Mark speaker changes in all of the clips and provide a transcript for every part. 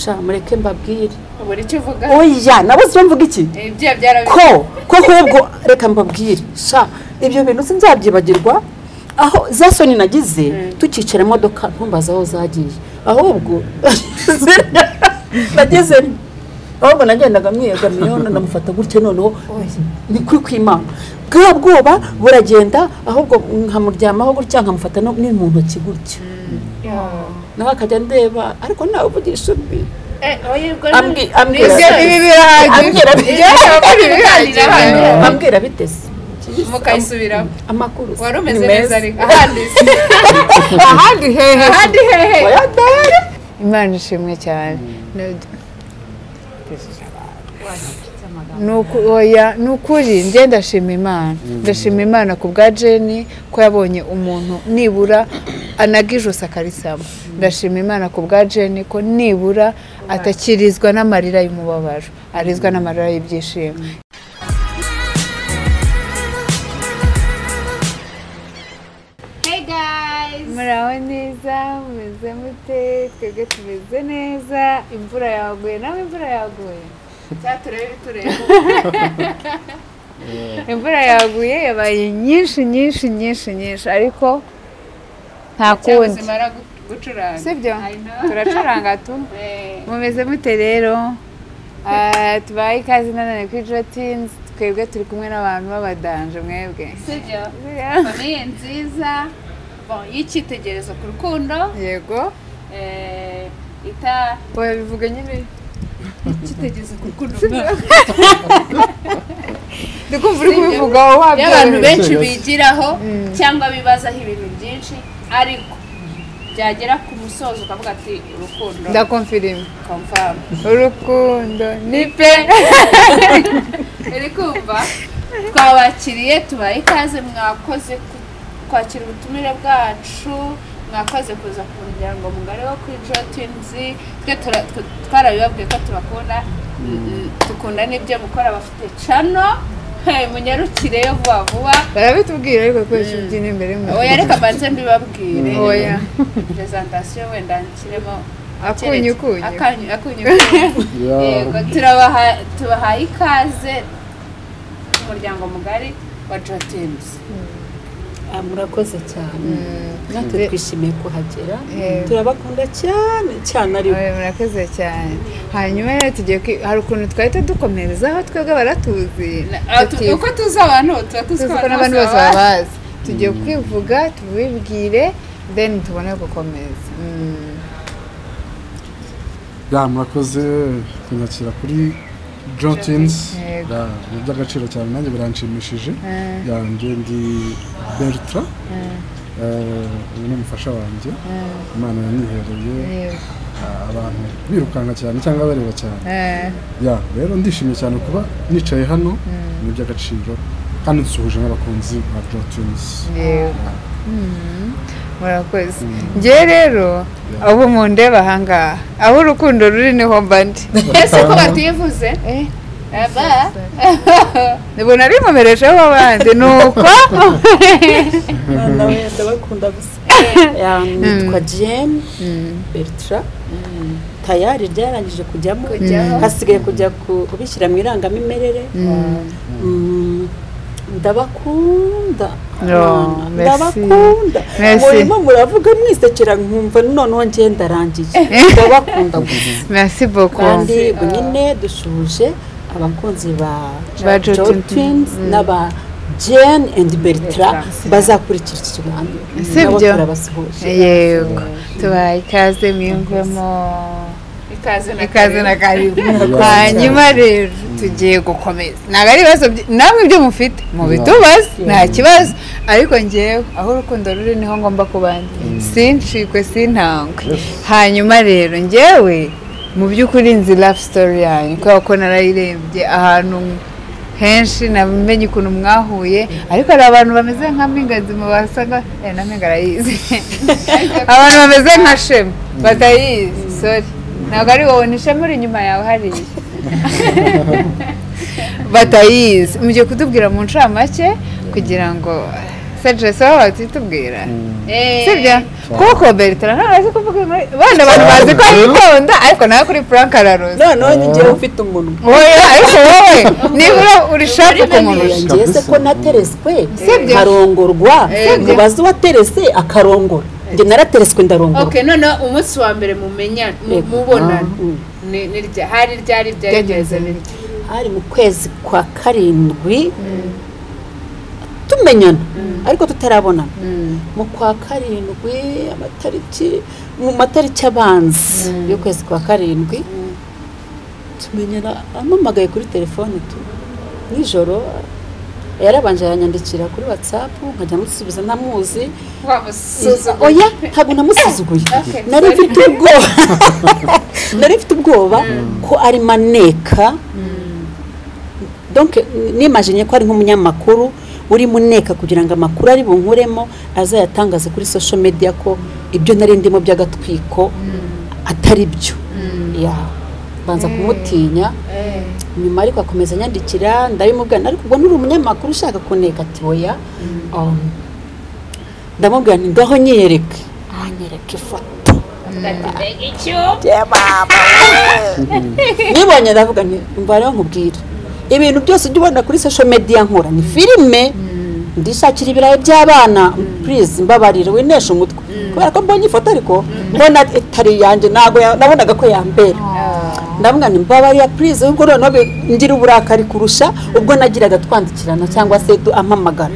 Speaker 1: sha mureke mbabwire.
Speaker 2: Ubura icyo uvuga?
Speaker 1: Oya nabuze icyo mvuga iki?
Speaker 2: Ibyo byarabizi
Speaker 1: ko? ko ahubwo reka mbabwire. Sha ibyo bintu sinzabyibagirwa. Aho za soni nagize tukicara imodoka ntumbaze aho zagiye. Ahubwo nageze ahubwo nagendaga mwiyegamiyeho ndamufata gutya noneho ni kuri kwimana. Bwa bwoba buragenda ahubwo nkamuryamaho gutya nkamufata no mu ntoki gutya. Nawe akajya ndeba ariko nawe uvugisha Ambwi- ambwira bitese
Speaker 2: mukayisubiramo
Speaker 1: amakuru.
Speaker 2: Wari umeze neza ariko ahandi
Speaker 3: hehe.
Speaker 2: Ahandi hehe.
Speaker 3: Imana ishimwe cyane. Ni ukuri. Njye ndashima imana. Ndashima imana ku bwa jeni ko yabonye umuntu nibura anaga ijosi akarisama. Ndashima imana ku bwa jeni ko nibura atakirizwa n'amarira y'umubabaro. Arizwa n'amarira y'ibyishimo.
Speaker 2: Hey guys!
Speaker 3: Muraho neza mumeze mute twebwe tumeze neza. Imvura yaguye nawe imvura yaguye.
Speaker 2: Cyaturebe bitureba
Speaker 3: imvura yaguye yabaye nyinshi nyinshi nyinshi nyinshi. Ariko nta
Speaker 2: cyangwa
Speaker 3: kundi.
Speaker 2: Gucuranga.
Speaker 3: Sibyo? Turacuranga tu?
Speaker 2: Eh,
Speaker 3: mumeze mute rero? Ah, tubaye ikaze nanone kuri jotins twebwe turi kumwe n'abantu b'abadanje mwebwe.
Speaker 2: Sibyo? Famiye nziza. Bon, y'icyitegererezo ku rukundo.
Speaker 3: Yego.
Speaker 2: Eh, ita
Speaker 3: oya bivuga nyine?
Speaker 2: Icyitegererezo ku rukundo.
Speaker 3: Ndikumva uri kubivugaho wabyoroheje
Speaker 2: benshi bigiraho cyangwa bibazaho ibintu byinshi ariko byagera ku musozo ukavuga ati urukundo.
Speaker 3: Ndakomfirima
Speaker 2: confirm.
Speaker 3: Urukundo ni pe.
Speaker 2: Uri kumva twabakiriye tubaye ikaze mwakoze kwakira ubutumire bwacu mwakoze kuza ku muryango mugari wo kuri jotinzi twe twarabibabwiye ko tubakunda mm, dukunda n'ibyo mukora bafite cano Hey, munyarukireyo vuba vuba.
Speaker 3: Barabitubwira ariko dukoresha ibyina imbere mu
Speaker 2: oya reka mbanze mbibabwire.
Speaker 3: Oya.
Speaker 2: presentation wenda nshyiremo
Speaker 3: Akunyu kunyu.
Speaker 2: akunyu. Kunyu. yego turabaha- tubahaye ikaze mu muryango mugari wa
Speaker 1: Ah, murakoze cyane. Natwe twishimiye kuhagera. Turabakunda cyane cyane ari
Speaker 3: murakoze cyane. Hanyuma rero tugiye hari ukuntu twahita dukomerezaho twebwe baratuzi.
Speaker 2: Uko tuzi abantu tuba tuzi ko
Speaker 3: n'abandi bose
Speaker 2: baba
Speaker 3: babazi. tugiye kwivuga tubibwire then tubone gukomeza. Mm.
Speaker 4: ya murakoze. Kunyakira kuri jotins
Speaker 3: Yego.
Speaker 4: ni iby'agaciro cyane nanjye biranshimishije
Speaker 3: Eh,
Speaker 4: yanjye ndi bertra.
Speaker 3: Eh,
Speaker 4: Eh, uyu ni umufasha wanjye. Imana yanyihereye
Speaker 3: yego.
Speaker 4: ah, abantu birukanka cyane cyangwa bareba cyane. Ya rero ndishimye cyane kuba nicaye hano. Ni iby'agaciro kandi nsuhuje n'abakunzi ba jotins
Speaker 3: yego. Mm, murakoze njye rero abo mundeba ahangaha aho urukundo ruri ni ho mba ndi.
Speaker 2: Ese ko bativuze?
Speaker 3: Eh, nari nkomerejeho abandi ni uko
Speaker 1: ndabakunda gusa. Ya, nitwa jane
Speaker 3: Mm,
Speaker 1: bertra tayari ryarangije kujyamo. Hasigaye kujya ku- kubishyira mu irangamimerere. Mm, ndabakunda. Ndabakunda
Speaker 3: Merci.
Speaker 1: murimo muravuga mwisekera nkumva noneho ngiye ndarangiye ndabakunda gusa
Speaker 3: merci beaucoup.
Speaker 1: Kandi nyine dushuje abakunzi ba Twins n'aba Jane and Bertrand. Bazakurikira iki kiganiro.
Speaker 3: Si
Speaker 1: nabo
Speaker 3: byo?
Speaker 1: turabasuhuje
Speaker 3: yego. Tubaye ikaze mwiyumvemo.
Speaker 2: Ikaze na karibu.
Speaker 3: hanyuma rero. Tugiye gukomeza. Ntabwo ari ibibazo namwe ibyo mufite. Mubitubaze nta kibazo. Ariko ngewe aho urukundo ruri ni ho ngomba kuba ndi sincikwe sintangwe. Hanyuma rero ngewe mu by'ukuri nzi love story yanyu. Kubera ko narayirebye ahantu henshi namenye ukuntu mwahuye. Ariko hari abantu bameze nka mpingazima basanga eh, na mpinga arayizi. Abantu bameze nka shema. Batayizi sorry. Ntabwo ari wowe ni shema uri inyuma yawe hariya. batayizi. Mugiye kutubwira mu ncamake kugira ngo wowe watitubwira
Speaker 2: Eh,
Speaker 3: sibyo kuko Bertrand ntabwo azi kuvuga inkuru abantu bazi ko ayikunda ariko nawe kuri Frank araruzi.
Speaker 1: Noneho njyewe ufite umunwa.
Speaker 3: Wowe ariko wowe nibura uri shapu kumurusha
Speaker 1: njye se ko natereswe
Speaker 3: Sibyo.
Speaker 1: mubaze uwaterese akarongora. Njye naratereswe ndarongorwa
Speaker 2: okay noneho umunsi wa mbere mumenya mubonana
Speaker 1: Mm.
Speaker 2: ni rya- hari ryari byageze bite
Speaker 1: hari mu kwezi kwa karindwi tumenyana ariko tutarabonana mu kwa karindwi amatariki mu matariki abanza y'ukwezi kwa karindwi tumenyana amamagaye kuri telefone tu. Nijoro yarabanje yanyandikira kuri watsapu nkajya musubiza ntamuzi oya ntabwo namusuzuguye. Nari mfite ubwoba. Nari mfite ubwoba ko arimo aneka donc nimajinye ko ari nk'umunyamakuru urimo uneka kugira ngo amakuru ari bunkuremo azayatangaze kuri social media ko ibyo nari ndimo by'agatwiko atari byo. Ya banza kumutinya nyuma ariko akomeza anyandikira ndabimubwira ariko ubwo nturi umunyamakuru ushaka kuneka ati oya um, ndamubwira nti ngaho nyiyereke anyereka ifoto. Nibonye ndavuga nti mva rero nkubwira ibintu byose ujya ubona kuri social media nkora ni filime ndishakira ibirayi by'abana please mbabarire winesha umutwe. Kubera ko mbonye ifoto ariko mbona itari iyanjye ntabwo nabonaga ko yambera. Ndavuga nti mbabarira please ubwo noneho ngira uburakari kurusha ubwo nagiraga twandikirana cyangwa se ampamagara.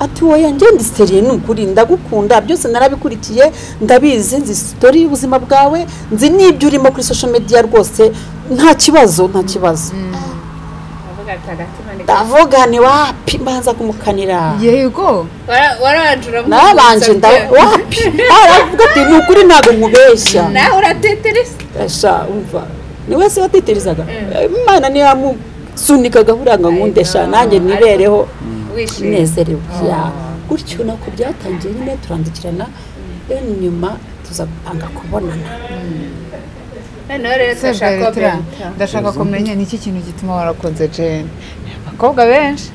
Speaker 1: Ati wowe njye ndiseriye ni ukuri ndagukunda byose narabikurikiye ndabizi nzi sitori y'ubuzima bwawe nzi n'ibyo urimo kuri social media rwose nta kibazo nta kibazo.
Speaker 2: Ndavuga ati agatima ni
Speaker 1: ndavuga ni wapi mbanza kumukanira.
Speaker 3: Yego.
Speaker 1: Nabanje wapi? Aravuga ati ni ukuri ntabwo nkubeshya.
Speaker 2: Nawe uratetereza.
Speaker 1: Ni wese watitirizaga imana niyo yamusunikaga buranga nkundesha nanjye nibereho.
Speaker 2: Wishimye.
Speaker 1: Nezerewe ya. Gutyo nuko byatangiye nyine turandikirana. Rero nyuma tuza gupanga kubonana.
Speaker 3: Ndashaka kumenya ni iki kintu gituma warakunze Jane? Abakobwa benshi.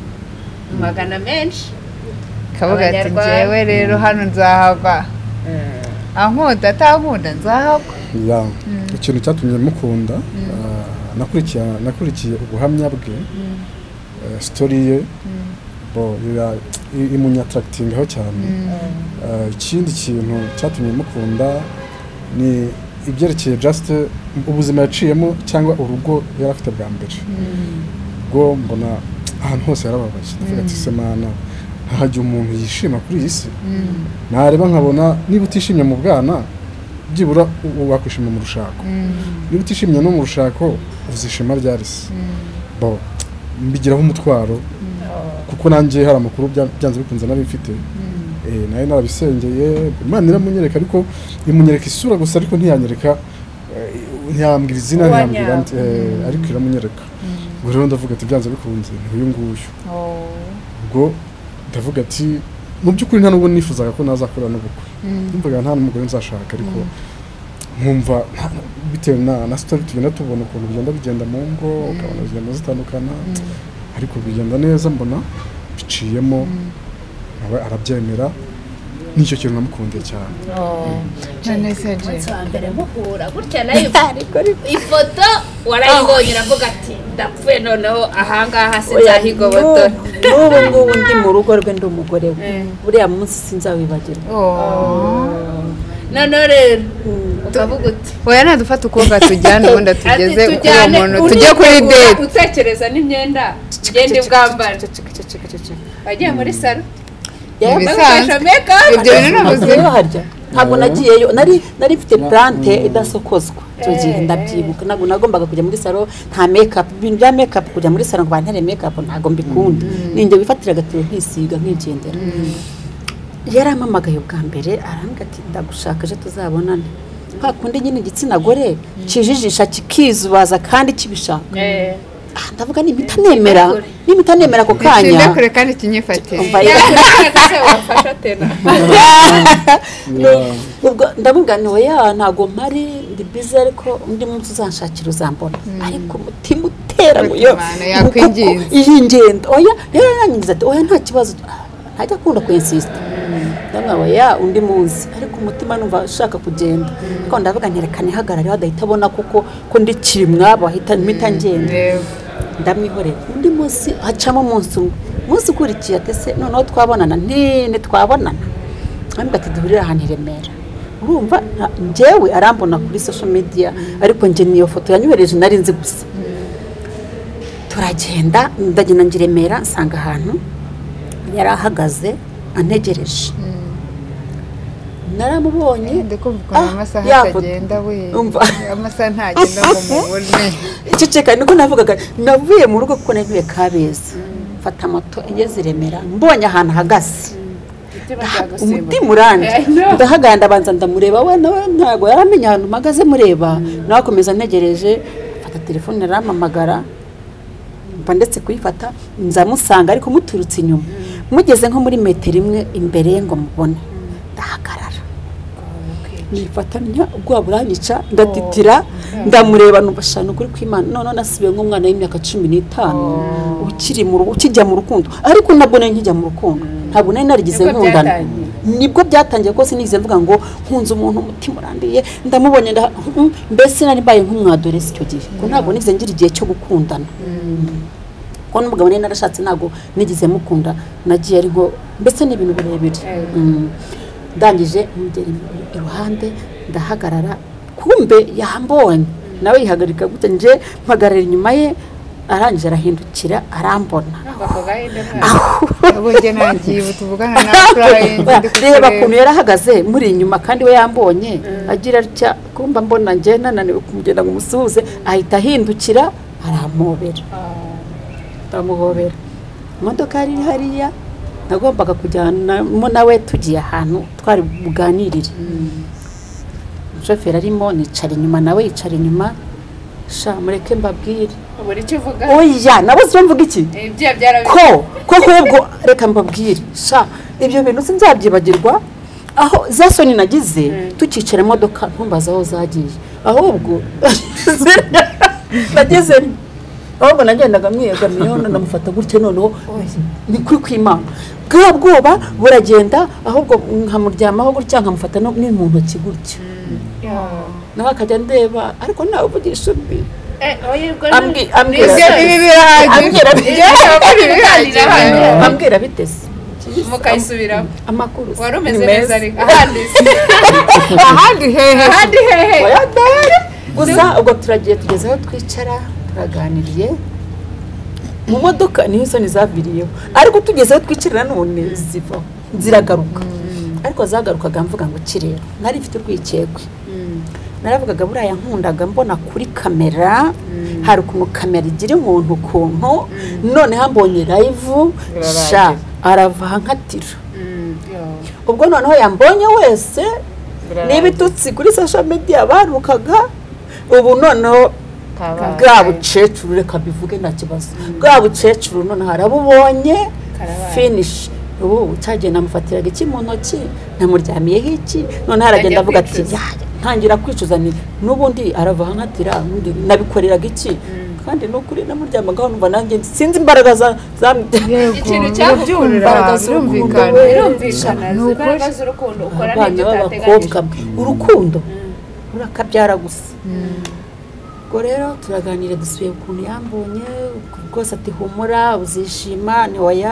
Speaker 2: Magana menshi.
Speaker 3: Kavuga ati njyewe rero hano nzahagwa. Ankunda atankunda nzahagwa.
Speaker 4: ya ikintu cyatumye mukunda ah, nakurikiye ubuhamya bwe eh, sitori ye i- imunyatarakitingaho cyane. Ah, ikindi kintu cyatumye mukunda ni ibyerekeye just ubuzima yaciyemo cyangwa urugo yari afite bwa mbere. Ubwo mbona ahantu hose yarababaye. Ndavuga ati se mana ntahajya umuntu yishima kuri iyi si. Nareba nkabona niba utishimye mu bwana byibura wakwishima mu rushako. Niba utishimye no mu rushako uzishima ryari se bo mbigiraho umutwaro kuko nanjye hari amakuru bya- byanze bikunze nari mfite Eh, na yo narabisengeye imana iramunyereka ariko imunyereka isura gusa ariko ntiyanyereka eh, ntiyambwira izina ntiyambwira eh, ariko iramunyereka. Ubwo rero ndavuga ati byanze bikunze ni uyu nguyu. Ubwo ndavuga ati mu by'ukuri nta nubwo nifuzaga ko nazakora n'ubukwe. Numvaga nta n'umugore nzashaka ariko nkumva nta- bitewe na na sitori tugenda tubona ukuntu bigenda bigenda mu ngo ukabona zigenda zitandukana. Ariko bigenda neza mbona biciyemo nawe arabyemera. Ni cyo kintu namukundiye cyane
Speaker 2: wa mbere muhura gutya na yo ifoto warayibonye iravuga ati ndapfuye noneho ahangaha sinzahigobotora
Speaker 1: n'ubu ngubu ndi mu rugo rwe ndi umugore we buriya munsi sinzawibagirwa
Speaker 2: noneho rero ukavuga uti
Speaker 3: oya nadufata ukuboko tujyane ubundi tugeze kuri uwo muntu tujye kuri date
Speaker 2: utekereza n'imyenda ngende bwambara wagiye muri salo
Speaker 3: ibyo bintu ni
Speaker 1: ntabwo ntabwo nagiyeyo. Nari nari mfite plante idasokozwa. Icyo gihe ndabyibuka. Ntabwo nagombaga kujya muri salo nta makeup. Ibintu bya makeup kujya muri salo ngo bantere makeup ntabwo mbikunda. Ninjye wifatira agatiro nkisiga nkigendera. Yarampamagaye bwa mbere arambwira ati ndagushaka ejo tuzabonane kwa kundi nyine igitsina gore kijijisha kikizubaza kandi kibishaka. Ah, ndavuga nimita nemera nimita nemera ako kanya.
Speaker 3: Kure kandi
Speaker 1: ubwo ndamubwira ni oya ntabwo mpari ndi bize ariko undi munsi uzanshakira uzambona. Ariko umutima utera ngo yo iyi ngendo oya yarangiza ati oya nta kibazo. Ntajya akunda kwinsisita ndamwaba ya undi munsi. Ariko umutima numva ashaka kugenda. Ariko ndavuga ntirekane ihagarare adahita abona kuko ko ndi kirimwabo ahita mpita ngenda.
Speaker 3: Yego.
Speaker 1: Ndamwihorera undi munsi hacamo umunsi umwe. Umunsi ukurikiye ati se noneho twabonana. Ntine twabonana arambwira ati duhurire ahantu i Remera. Urumva njyewe arambona kuri social media ariko njye niyo foto yanyohereje nari nzi gusa. Turagenda ndagenda njya i Remera nsanga ahantu. Yari ahagaze antegereje. Naramubonye.
Speaker 3: Ndi kumva ukuntu
Speaker 1: Ah,
Speaker 3: amasaha atagenda we? Amasaha ntagenda ngo mubone.
Speaker 1: Iceceka niko navugaga navuye mu rugo kuko navuye kabeza. Mfata moto igeze i Remera mbonye ahantu ahagaze
Speaker 2: Umutima
Speaker 1: urande ndahagana ndabanza ndamureba. We nawe ntabwo yaramenya ahantu mpagaze mureba. Nawe akomeza ntegereje mfata telefone arampamagara mba ndetse kuyifata nzamusanga ariko muturutse inyuma. Mugeze nko muri metero imwe imbere ye ngo mubone. Ndahagarara nifatanya ubwoba buranyica ndatitira ndamureba nubashana ukuri kw'imana noneho nasubiye nk'umwana w'imyaka cumi n'itanu. Ukiri mu rugo ukijya mu rukundo. Ariko ntabwo nari nkijya mu rukundo. Ntabwo nari narigize nkundana.
Speaker 2: ni
Speaker 1: bwo byatangiye rwose nigeze mvuga ngo nkunze umuntu umutima urandiye ndamubonye nda mm, mbese nari mbaye nk'umwadoresi icyo gihe. Ntabwo nigeze ngira igihe cyo gukundana. Ko n'umugabo nari narashatse ntabwo nigeze mukunda. Nagiye ari nko mbese ni ibintu birebire. Mm. Ndangije mugera iruhande ndahagarara kumbe yambonye. Nawe yihagarika gute? Nje mpagarara inyuma ye arangije arahindukira arambona. Reba ukuntu yari ahagaze muri inyuma kandi we yambonye. Agira atya kumva mbona njye nananiwe kumugenda ngo umusuhuze. Ahita ahindukira arampobera ndamuhobera. Imodoka yari iri hariya. Nagombaga kujyanamo nawe tugiye ahantu twari buganirire. Umushoferi arimo nicara inyuma nawe yicara inyuma. Sha mureke mbabwire.
Speaker 2: Ubura icyo uvuga?
Speaker 1: Oya nabuze icyo mvuga iki?
Speaker 2: Ibyo byarabi
Speaker 1: ko ko ahubwo reka mbabwire. Sha ibyo bintu sinzabyibagirwa. Aho za soni nagize tukicara imodoka ntumbaza aho zagiye. Ahubwo nageze ahubwo nagendaga mwiyegamiyeho namufata gutya noneho ni kuri kw'imana bwa bwoba buragenda ahubwo nkamuryamaho gutya nkamufata no ni mu ntoki gutya nawe akajya ndeba ariko nawe uvugisha
Speaker 2: ni-
Speaker 1: ambwira bitese
Speaker 2: mukayisubiramo
Speaker 1: amakuru
Speaker 2: wari umeze neza ariko ahandi
Speaker 3: ahandi hehe
Speaker 1: gusa ubwo turagiye tugeze aho twicara turaganiriye mu modoka ni ho isoni zaviriyeho. Ariko tugeze aho twicara nanone zivaho ziragaruka. Ariko zagarukaga mvuga ngo kirera nari mfite urwikekwe. Naravugaga buriya nkundaga mbona kuri kamera. Hari ukuntu kamera igira umuntu ukuntu noneho live
Speaker 3: Birarangira.
Speaker 1: sha arava nkatira.
Speaker 2: Mm,
Speaker 1: ubwo noneho yambonye wese n'ibitutsi kuri social media barukaga. Ubu noneho. Bwa bucecuru reka bivuge nta kibazo bwa bucecuru noneho arabubonye
Speaker 2: Karabaye.
Speaker 1: finish. Ubu cyagiye namufatiraga iki mu ntoki namuryamiyeho iki? Noneho aragenda
Speaker 2: Ajya
Speaker 1: avuga ati
Speaker 2: kwicuza.
Speaker 1: "Ya, ntangira kwicuza n'ubundi arava ubundi nabikoreraga iki? Kandi ni ukuri namuryamagaho numva nanjye sinzi imbaraga za za
Speaker 2: ikintu
Speaker 1: z'urukundo
Speaker 3: birumvikana.
Speaker 2: birumvikana imbaraga z'urukundo ukora
Speaker 1: abana
Speaker 2: n'ibyo
Speaker 1: b'abakobwa
Speaker 2: utateganyije.
Speaker 1: urukundo urakabyara gusa. Ubwo rero turaganira dusubiye ukuntu yambonye rwose ati humura uzishima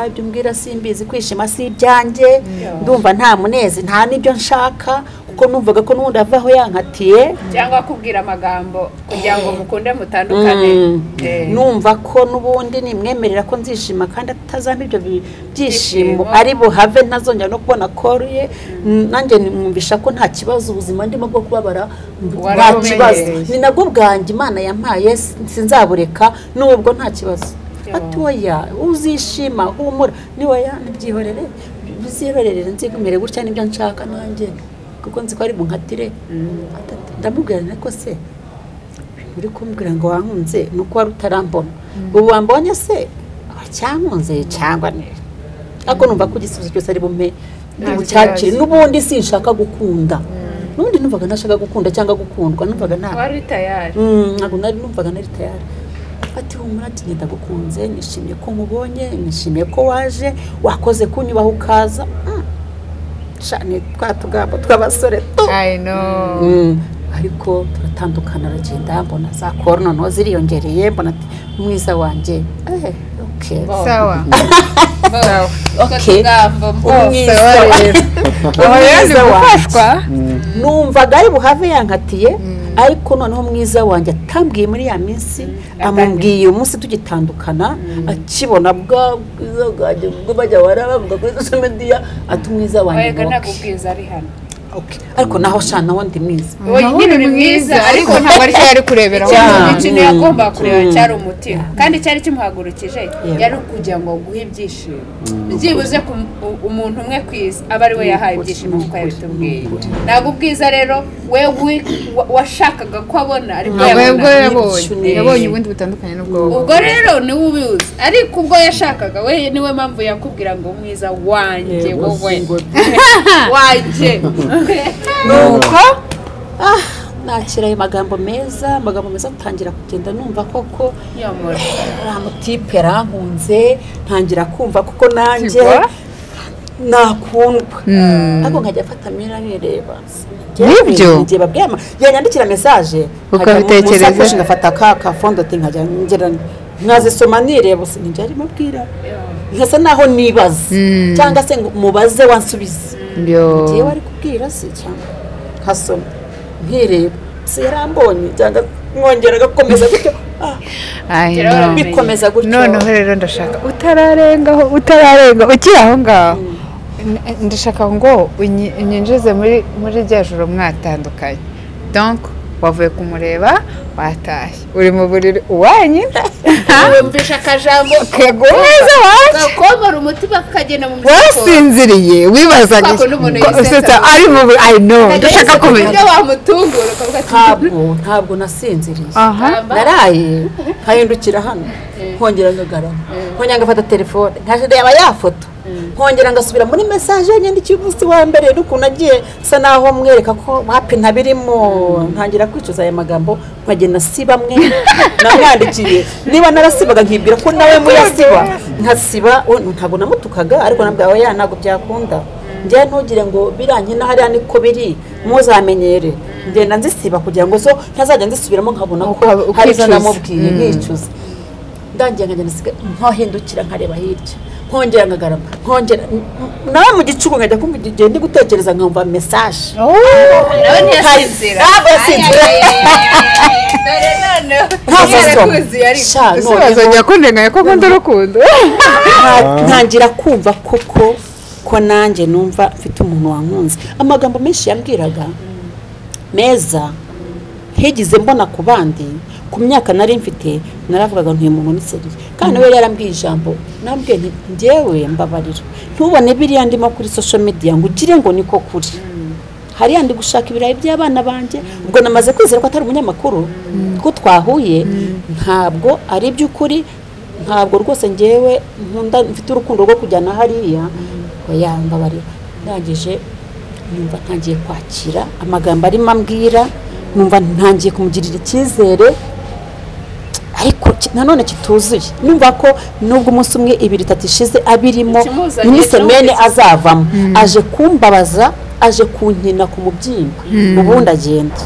Speaker 1: ibyo umbwira simbizi kwishima si ibyanjye. Ndumva nta munezi nta n'ibyo nshaka. Kuko numvaga ko n'ubundi avaho yankatiye
Speaker 2: cyangwa kubwira amagambo kugira ngo mukunde mutandukane.
Speaker 1: Mm.
Speaker 2: Eh.
Speaker 1: numva ko n'ubundi nimwemerera ko nzishima kandi atazampa ibyo byishimo. Ari buhave ntazongera no kubona koru ye nanjye mwumvisha ko nta kibazo ubuzima ndimo bwo kubabara nta kibazo. Ni nabwo bwanjye imana yampaye sinzabureka n'ubwo nta kibazo.
Speaker 2: Yo.
Speaker 1: ati oya uzishima humura ni oya ntibyihorere. Bizihorere nzigumire gutya ni byo nshaka nanjye. Kuko nzi ko ari bunkatire Atati, ndamubwira nti ko se uri kumbwira ngo wankunze ni uko wari utarambona. Ubu wambonye se? Wacyankunze cyangwa ne? Ariko numva ko igisubizo cyose ari bucyakire
Speaker 3: kibazo.
Speaker 1: n'ubundi sinshaka gukunda. N'ubundi numvaga ntashaka gukunda cyangwa gukundwa numvaga nta
Speaker 2: wari tayari
Speaker 1: Mm, ntabwo nari numvaga nari tayari. Ati humura ati gukunze nishimiye ko nkubonye nishimiye ko waje wakoze kunyubaha ukaza. Mm. Sha, ni twa tugambo tw'abasore tu
Speaker 3: I know.
Speaker 1: Mm. ariko turatandukana aragenda mbona za koro noneho ziriyongereye mbona ati mwiza wanjye eh, okay.
Speaker 3: sawa sawa
Speaker 2: utwo
Speaker 1: Okay.
Speaker 2: tugambo mbo
Speaker 1: Umwiza
Speaker 3: sawa
Speaker 1: wanjye.
Speaker 3: rero aho rero ndi
Speaker 1: Umwiza wanjye.
Speaker 3: gufashwa
Speaker 1: numvaga ari buhave yankatiye ariko noneho mwiza wanjye atambwiye muri ya minsi amubwiye umunsi tugitandukana akibona bwa bwiza bwanjye bwo bajya barabavuga kuri social media ati umwiza wanjye
Speaker 2: ari hano.
Speaker 1: Ariko naho sha naho ndi mwiza.
Speaker 2: Nyine uri mwiza.
Speaker 3: ariko ntabwo ari cyo yari kureberaho
Speaker 1: Cyane.
Speaker 2: ikintu ikintu yagombaga kureba
Speaker 1: Mm.
Speaker 2: cyari umutima. Kandi cyari kimuhagurukije yari ukugira ngo guhe ibyishimo. Byibuze ku u- umuntu umwe ku isi aba ari we yahaye ibyishimo nk'uko yabitubwiye ntabwo ubwiza rero we wi- wa- washakaga ko abona yabonaga
Speaker 3: yabonye yabonye ubundi butandukanye n'ubwo wowe
Speaker 2: ubwo rero ni we ubizi ariko ubwo yashakaga we ni we mpamvu yakubwira ngo mwiza wanjye wowe. wanjye.
Speaker 1: nuko. Ah nakira ayo magambo meza amagambo meza atangira kugenda numva koko.
Speaker 2: Nyamara
Speaker 1: uriya mutipe yarankunze ntangira kumva kuko nanjye. Nakundwa. Ariko nkajya afata mira nireba.
Speaker 3: Nibyo?
Speaker 1: igihe babwiye ama yanyandikira mesaje
Speaker 3: Ukabitekereza?
Speaker 1: musakoshi ngafata ka ka fondote nkajya ngera nkazisoma nireba usi ninjye arimo abwira nkasa naho nibaza.
Speaker 3: Mm.
Speaker 1: cyangwa se ngo mubaze wansubize ngewe ari kubwira se cyangwa? Nkasoma. Nkireba se yarambonye cyangwa mwongera agakomeza gutyo. Ah, bikomeza gutyo.
Speaker 3: Noneho rero ndashaka utararengaho utararenga ukiri aho ngaho. N- ndashaka ngo unyi- unyinjize muri muri rya joro mwatandukanye. Donc wavuye kumureba watashye uri mu buriri uwanyu
Speaker 2: wumvisha akajambo
Speaker 3: kagomeza wacu
Speaker 2: gakomora umutima kakagenda mu mifuko
Speaker 3: wasinziriye wibazaga usetsa ari mu buriri i know ndashaka kumenya
Speaker 2: ibyo wamutungura ukavuga ati
Speaker 1: ntabwo ntabwo nasinziriye
Speaker 3: aha
Speaker 1: naraye nkahindukira hano nkongera ngagarama nkongera ngafata telefone nkajya ya foto nkongera ngasubira muri mesaje yanyandikiye umunsi wa mbere n'ukuntu agiye sa naho mwereka ko hapi ntabirimo ntangira kwicuza aya magambo nkagenda siba amwe namwandikiye niba narasibaga nkibwira ko nawe muyasiba nkasiba ntabwo namutukaga ariko nabwawe ya ntabwo byakunda. Njyewe ntugire ngo birankina hariya niko biri muzamenyere. Ngenda nzisiba kugira ngo zo ntazajya nzisubiramo nkabona ko hari izo
Speaker 3: ukicuza.
Speaker 1: namubwiye nkicuza ndangiye nkagenda nsiga nkohindukira nkareba hirya. Nkongera nkagarama nkongera nawe mu gicuku nkajya kumva igihe ndi gutekereza nkumva mesaje
Speaker 2: nawe ntiyasinzira
Speaker 1: Ntabwo yasinzira.
Speaker 3: Wazajya kundenganya ko nkunda urukundo?
Speaker 1: Nta- ntangira kumva koko ko nanjye numva mfite umuntu wankunze. Amagambo menshi yambwiraga. Meza. Ntigize mbona ku bandi ku myaka nari mfite naravugaga ntuye ni seriye kandi yari yarambwiye ijambo nambwiye njyewe mbabarira. Ntubone biriya ndimo kuri social media ngo ugire ngo niko kuri. Hari yandi gushaka ibirayi by'abana banjye ubwo namaze kwizera ko atari umunyamakuru. Ko twahuye ntabwo ari iby'ukuri ntabwo rwose ngewe nkunda mfite urukundo rwo kujyana hariya. Oya mbabarira. Ndangije numva ntangiye kwakira amagambo arimo ambwira. Numva ntangiye kumugirira icyizere ariko nanone kituzuye. Numva ko nubwo umunsi umwe ibiri itatu ishize abirimo n'isemene
Speaker 2: cyumvise.
Speaker 1: azavamo. Aje kumbabaza aje kunkina ku mubyimba. Ubundi agenda.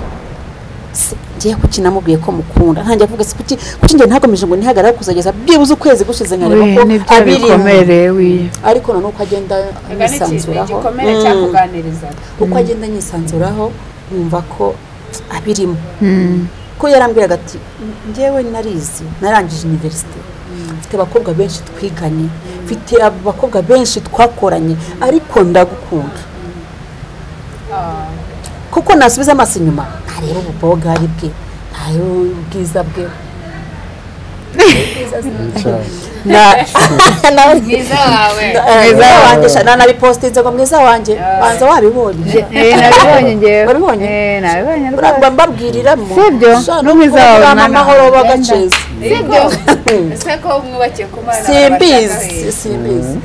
Speaker 1: Ngiye kuki namubwiye ko mukunda? Ntangiye kuvuga se kuki kuki njye ntakomeje ngo nihagarare kuzageza byibuze ukwezi gushize nkareba ko
Speaker 3: wi
Speaker 1: ariko noneho uko agenda yisanzuraho uko agenda yisanzuraho numva ko abirimo. Ko yarambwiraga ati njyewe narizi narangije iniverisite mfite abakobwa benshi twiganye mfite abakobwa benshi twakoranye ariko ndagukunda. Kuko nasubiza amaso inyuma ntareba ububogari bwe ntareba ubwiza bwe.
Speaker 2: mwiza
Speaker 1: wanjye sha nanabipositinze ngo mwiza wanjye banza wabibonye
Speaker 3: Eh, nabibonye ngewe
Speaker 1: Wabibonye?
Speaker 3: Eh, nabibonye rwose
Speaker 1: mbabwiriramo
Speaker 3: Sibyo? N'umwiza wawe
Speaker 1: n'ukugira
Speaker 3: mwana
Speaker 1: amahoro
Speaker 3: wanjye.
Speaker 1: bagaceza
Speaker 2: sibyo? Ese ko mwubakiye ku mana
Speaker 1: simbizi simbizi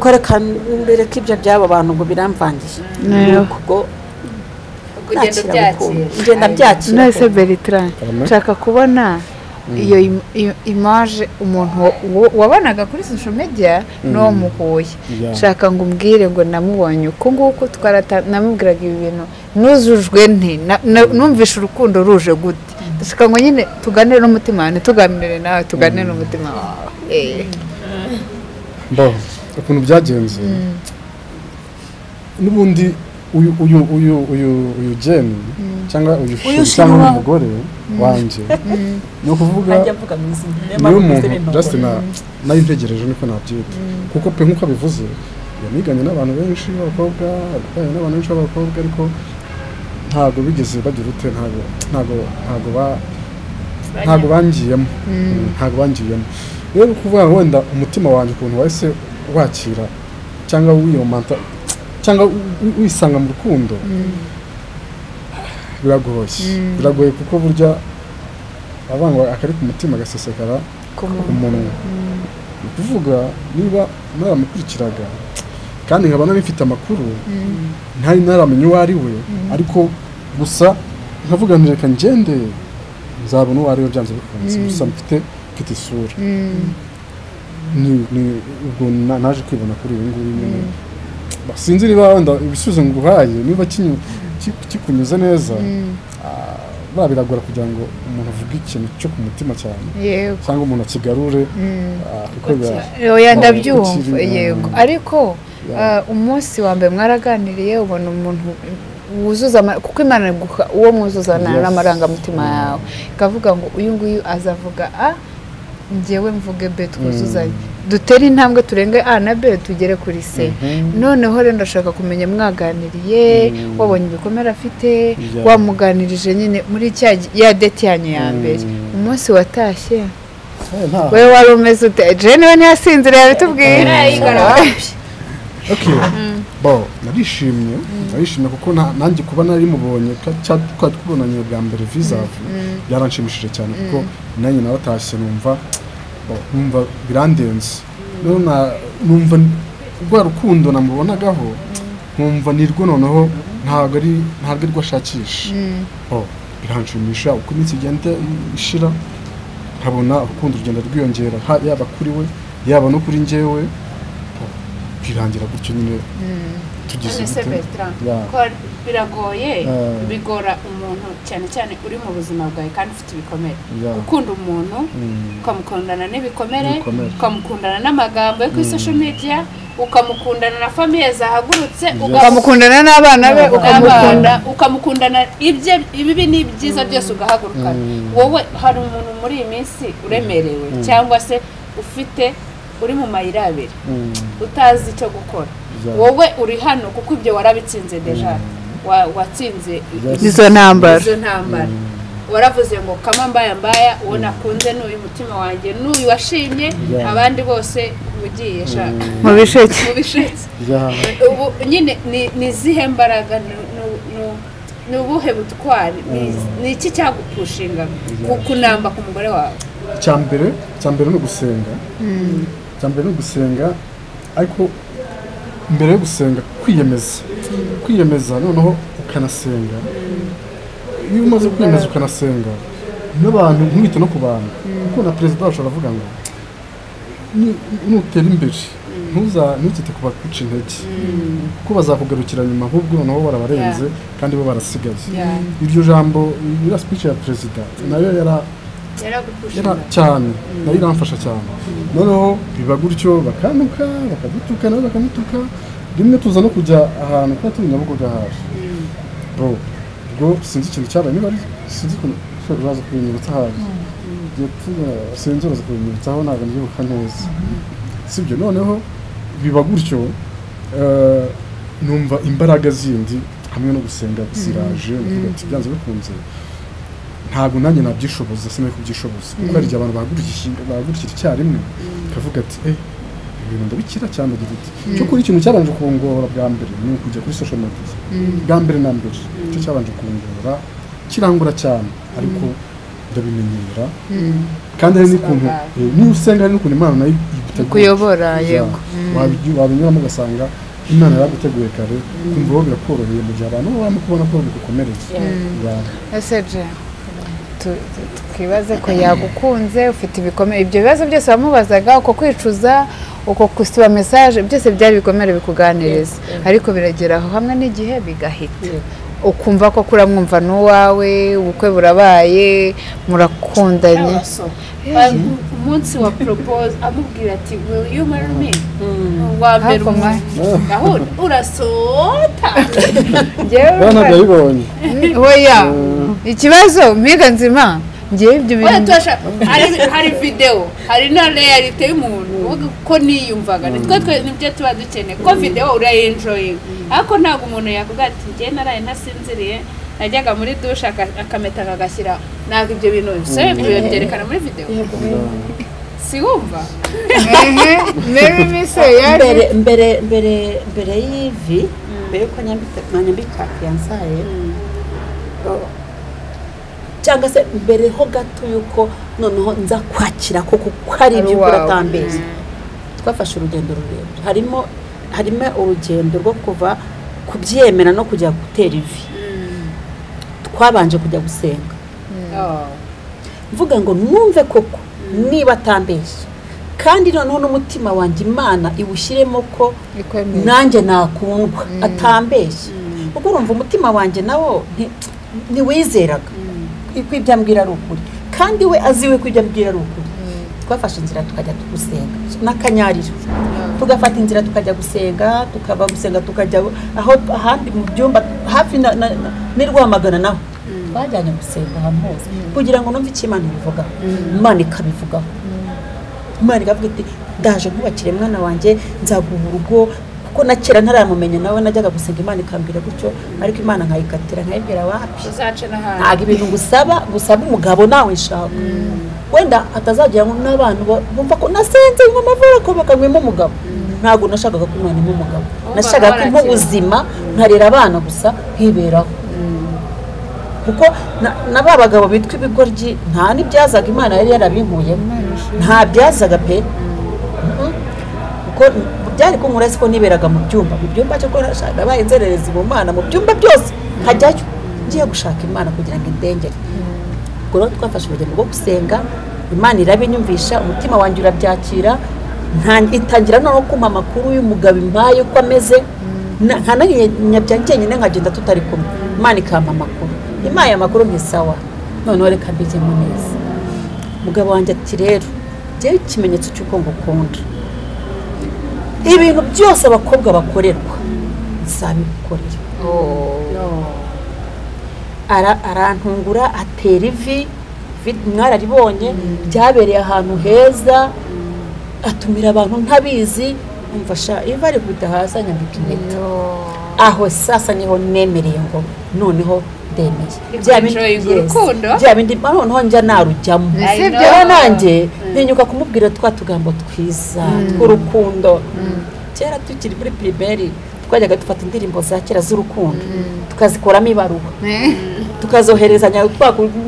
Speaker 1: ko reka mbere ko ibyo by'abo bantu ngo biramvangiye
Speaker 3: Nayo.
Speaker 1: ubwo
Speaker 2: kugenda
Speaker 1: nakira
Speaker 2: ubyakira
Speaker 1: ngenda byakira
Speaker 3: none se Bertrand.
Speaker 4: Karame.
Speaker 3: nshaka kubona iyo im- iyo imaje umuntu wa- wa- wabonaga kuri social media n'uwo muhuye
Speaker 4: Yeah.
Speaker 3: shaka ngo umbwire ngo namubonye. Uku nguku twarata namubwiraga ibi bintu nuzujwe nti numvishe urukundo ruje gute. Ndashaka ngo nyine tuganire n'umutima wawe ntituganire nawe tuganire n'umutima wawe.
Speaker 4: Mbo ukuntu byagenze. N'ubundi uyu uyu uyu uyu uyu jeni cyangwa uyu cyangwa umugore wanjye ni ukuvuga
Speaker 1: ni
Speaker 4: we
Speaker 1: mpamvu mvuze
Speaker 4: muntu
Speaker 1: ibintu
Speaker 4: just
Speaker 1: mbona.
Speaker 4: na na yo ntegereje niko nabyita kuko pe nk'uko abivuze yaniganye n'abantu benshi b'abakobwa yakoranye n'abantu benshi b'abakobwa ariko ntabwo bigeze bagira ute ntabwo ntabwo ntabwo ba ntabwo bangiyemo ntabwo bangiyemo rero kuvuga wenda umutima wanjye ukuntu wahise wakira cyangwa wiyomanta cyangwa wi- wi- wisanga mu rukundo. Biragoye. Biragoye kuko burya ngo akari ku mutima gasesekara
Speaker 3: ku
Speaker 4: munwa. ni ukuvuga niba naramukurikiraga kandi nkaba nari mfite amakuru ntari naramenya uwo ari we. Ariko gusa nkavuga reka ngende nzabona uwo ari we byanze bikunze. Gusa mfite mfite isura. Ubwo na- naje kwibona kuri nyine. Ba- sinzi niba wenda ibisubizo nguhaye niba kikunyuze neza ah, buriya biragora kugira ngo umuntu avuge ikintu cyo ku mutima cyane. Cyangwa umuntu akigarure ah,
Speaker 3: oya
Speaker 4: Oh,
Speaker 3: ndabyumva. yego. Ariko uh, umunsi wa mbere mwaraganiriye ubona umuntu wuzuza kuko imana iguha uwo mwuzuzana n'amarangamutima yawe. Ikavuga ngo uyu nguyu azavuga a njyewe mvuge b twuzuzanye dutere intambwe turenge a na b tugere kuri c. Noneho rero ndashaka kumenya mwaganiriye
Speaker 4: Mm.
Speaker 3: wabonye ibikomere afite wamuganirije nyine muri ya deti yanyu ya mbere.
Speaker 4: Mm.
Speaker 3: umunsi watashye.
Speaker 4: Eh,
Speaker 3: wowe wari umeze ute? Jene we
Speaker 4: okay bo narishimye. Narishimye kuko na- nanjye kuba nari mubonye twari twabonanye bwa mbere vizavu byaranshimishije cyane kuko nanjye nawe atashye numva bo, numva birandenze numva rwa rukundo namubonagaho nkumva ni rwo noneho ntabwo ari ntabwo ari rwo ashakisha bo biranshimisha uko iminsi igenda ishira nkabona urukundo rugenda rwiyongera ha- yaba kuri we yaba no kuri njyewe birangira gutyo nyine. Tugize
Speaker 2: biragoye
Speaker 4: Eh.
Speaker 2: bigora umuntu cyane cyane uri mu buzima bwawe kandi ufite ibikomere. Ukunda umuntu
Speaker 4: Mm.
Speaker 2: ukamukundana n'ibikomere
Speaker 4: Ibikomere.
Speaker 2: ukamukundana n'amagambo yo kuri social media ukamukundana na famiye zahagurutse
Speaker 3: ukamukundana n'abana be ukamukunda
Speaker 2: ukamukunda. Ukamukundana ibye ibibi n'ibyiza byose ugahaguruka. Wowe hari umuntu muri iyi minsi uremerewe cyangwa se ufite uri mu mayira abiri.
Speaker 4: Mm.
Speaker 2: utazi icyo gukora. Wowe uri hano kuko ibyo warabitsinze deja. Watsinze
Speaker 3: izo ntambara.
Speaker 2: izo ntambara. Waravuze ngo kama mbaya mbaya uwo nakunze ni uyu mutima wanjye n'uyu washimye abandi bose ugiye sha
Speaker 3: mu bisheke
Speaker 2: ubu nyine ni- ni izihe mbaraga ni- ubuhe butwari? Ni- ni iki cyagupushinga ku- kunamba ku mugore wawe?
Speaker 4: Icya mbere icya mbere ni ugusenga. Icya mbere ni ugusenga ariko mbere yo gusenga kwiyemeza. Kwiyemeza noneho ukanasenga. Iyo umaze kwiyemeza ukanasenga n'abantu ntiwite no ku bantu. Kuko na perezida wacu aravuga ngo "Ni- nutera imbere. Ntuza- ntukite ku baguca intege. Kuko bazakugarukira nyuma ahubwo noneho barabarenze kandi bo barasigaye. Iryo jambo iriya speech ya perezida na
Speaker 2: yo
Speaker 4: yara cyane na yo iramfasha cyane. Noneho biba gutyo bakanuka bakadutuka nabo bakamutuka. Rimwe tuza no kujya ahantu kuba turi nyabugogo hafi. Bro ubwo sinzi ikintu cyabaye. Niba ari sinzi ukuntu ushobora uraza kubinyibutsa Igihe tu- sinzi uraza kubinyibutsaho ntabwo mbyibuka neza. Sibyo noneho biba gutyo eh, numva imbaraga zindi hamwe no gusenga ziraje ndavuga ati byanze bikunze. Ntabwo nanjye nabyishoboza sinari kubyishoboza. Kuko hari igihe abantu bahagurukira icyarimwe bakavuga ati eh ibintu ndabikira cyane agira iti cyokora ikintu cyabanje kungora bwa mbere ni ukujya kuri social media bwa mbere na mbere icyo cyabanje kungora kirangura cyane ariko ndabimenyera kandi hari n'ukuntu niyo usenga hari n'ukuntu imana na yo igutegura
Speaker 3: kuyobora yego
Speaker 4: Wabi- wabinyuramo ugasanga imana yaraguteguye kare kumva wowe birakoroheye mu gihe abantu baba kubona ko bigukomereye
Speaker 3: twibaze ko yagukunze ufite ibikomere. Ibyo bibazo byose wamubazaga uko kwicuza uko gusiba mesaje byose byari ibikomere bikuganiriza. Ariko biragera aho hamwe n'igihe bigahita. Ukumva ko kuramwumva n'uwawe ubukwe burabaye murakundanye.
Speaker 2: Umunsi wa propose amubwira ati will you marry me? Wa mbere
Speaker 3: Hafi umwanya.
Speaker 2: gahunda urasota
Speaker 4: ntabwo yabibonye
Speaker 3: oya ikibazo mpiga nzima ngewe ibyo bintu
Speaker 2: hari videwo hari na realite y'umuntu uvuga ko niyumvaga nitwe twe ni byo tuba dukeneye ko videwo urayinjoyinga ariko ntabwo umuntu yavuga ati njye naraye ntasinziriye najyaga muri dushe aka- akameta akagashyira ntabwo ibyo bintu se ibyo byerekana muri videwo si wumva
Speaker 1: mbere
Speaker 3: yaje
Speaker 1: mbere mbere mbere y'ivi mbere yuko nyambika fiyansaye cyangwa se mbere ho gato yuko noneho nza kwakira ko kuko ari
Speaker 3: Ari
Speaker 1: ibyo
Speaker 3: uwawe.
Speaker 1: uratambeshya twafashe urugendo rurerure. Harimo harimo urugendo rwo kuva kubyemera no kujya gutera ivi. Twabanje kujya gusenga. Mvuga ngo numve koko niba atambeshya kandi noneho n'umutima wanjye imana iwushyiremo ko nanjye nakundwa atambeshya kuko urumva umutima wanjye nawo nti- ntiwizeraga. Ko ibyo ambwira ari ukuri kandi we aziwe ko ibyo ambwira ari ukuri twafashe inzira tukajya gusenga n'akanyariro. Tugafata inzira tukajya gusenga tukava gusenga tukajya aho ahandi mu byumba hafi n'i Rwamagana naho. Twajyanye gusenga ahantu hose. Kugira ngo numve icyo imana ibivugaho imana ikabivugaho. Imana ikavuga iti ndaje nkubakire mwana wanjye nzaguha urugo kuko na kera ntaramumenya nawe najyaga gusenga imana ikambwira gutyo ariko imana nkayikatira nkayibwira wapi ntabwo ibintu gusaba gusaba umugabo nawe nshaka. Wenda hatazagira ngo n'abantu ba- bumva ko nasenze ngo amavura ko bakanywemo umugabo. Ntabwo nashakaga ko umwana umugabo. Nashakaga ko impa ubuzima nkarera abana gusa nkiberaho. Kuko na- ba bagabo bitwa ibigoryi nta n'ibyazaga imana yari yarabinkuyemo nta byazaga pe. Kuko byari kunkura ko niberaga mu byumba. Mu byumba cyo ko nashaka abaye inzererezi mu mana mu byumba byose nkajyayo ngiye gushaka imana kugira ngo indengere. Rero twafashe urugendo rwo gusenga imana irabinyumvisha umutima wanjye urabyakira itangira noneho kumpa amakuru y'umugabo impaye uko ameze na- nkananyabya njyenyine nkagenda tutari kumwe. Imana ikampa amakuru. Impaye amakuru ntisawa noneho reka mbigemo neza umugabo wanjye ati rero njyewe ikimenyetso cy'uko ngukunda. Ibintu byose abakobwa bakorerwa nzabigukorera. Ara- arantungura atera ivi vi- mwararibonye byabereye ahantu heza atumira abantu ntabizi umfasha iva ari kubita hasi anyambika impeta. Aho sasa ni ho nemereye ngo noneho ndemeye. Bya bindi- noneho njya narujyamo. Rero nanjye? Ntinyuka kumubwira twa tugambo twiza tw'urukundo. Kera tukiri muri pirimeri twajyaga dufata indirimbo za kera z'urukundo. Tukazikoramo ibaruwa. Tukazoherezanya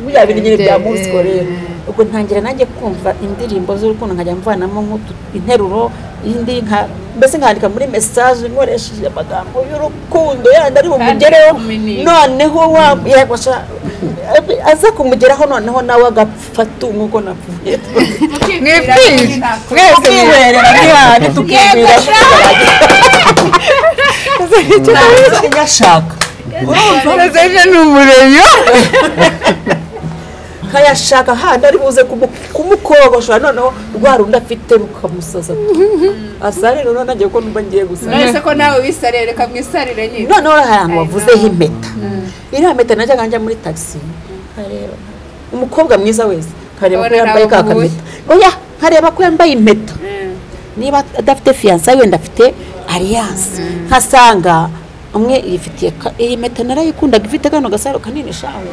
Speaker 1: bya bintu bya musiko rero. Ubwo ntangira nanjye kumva indirimbo z'urukundo nkajya mvanamo interuro indi nka mbese nkandika muri mesaje nkoresheje amagambo y'urukundo yandi ari bumugereho noneho wa yego sha aza kumugeraho noneho nawe agafata nk'uko napfuye
Speaker 3: mwipfire mwese
Speaker 1: tukiherera ntihandi tukibwira ntabwo nyashaka
Speaker 3: mwese ni umureyo
Speaker 1: nkayashaka handi ari buze kumu- kumukogosha noneho rwa rundi afite rukamusaza asa rero noneho nagiye ko numva ngiye gusa.
Speaker 2: Uretse ko nawe wisarire reka mwisarire nyine.
Speaker 1: Noneho hari ahantu wavuzeho impeta. Iriya mpeta najyaga njya muri tagisi nkareba umukobwa mwiza wese. Nkareba ko yambaye ka kameta. oya nkareba ko yambaye impeta. Niba adafite fiyansa wenda afite aliyanse nkasanga umwe yifitiye iyi mpeta narayikundaga ifite kano gasaro kanini shawe.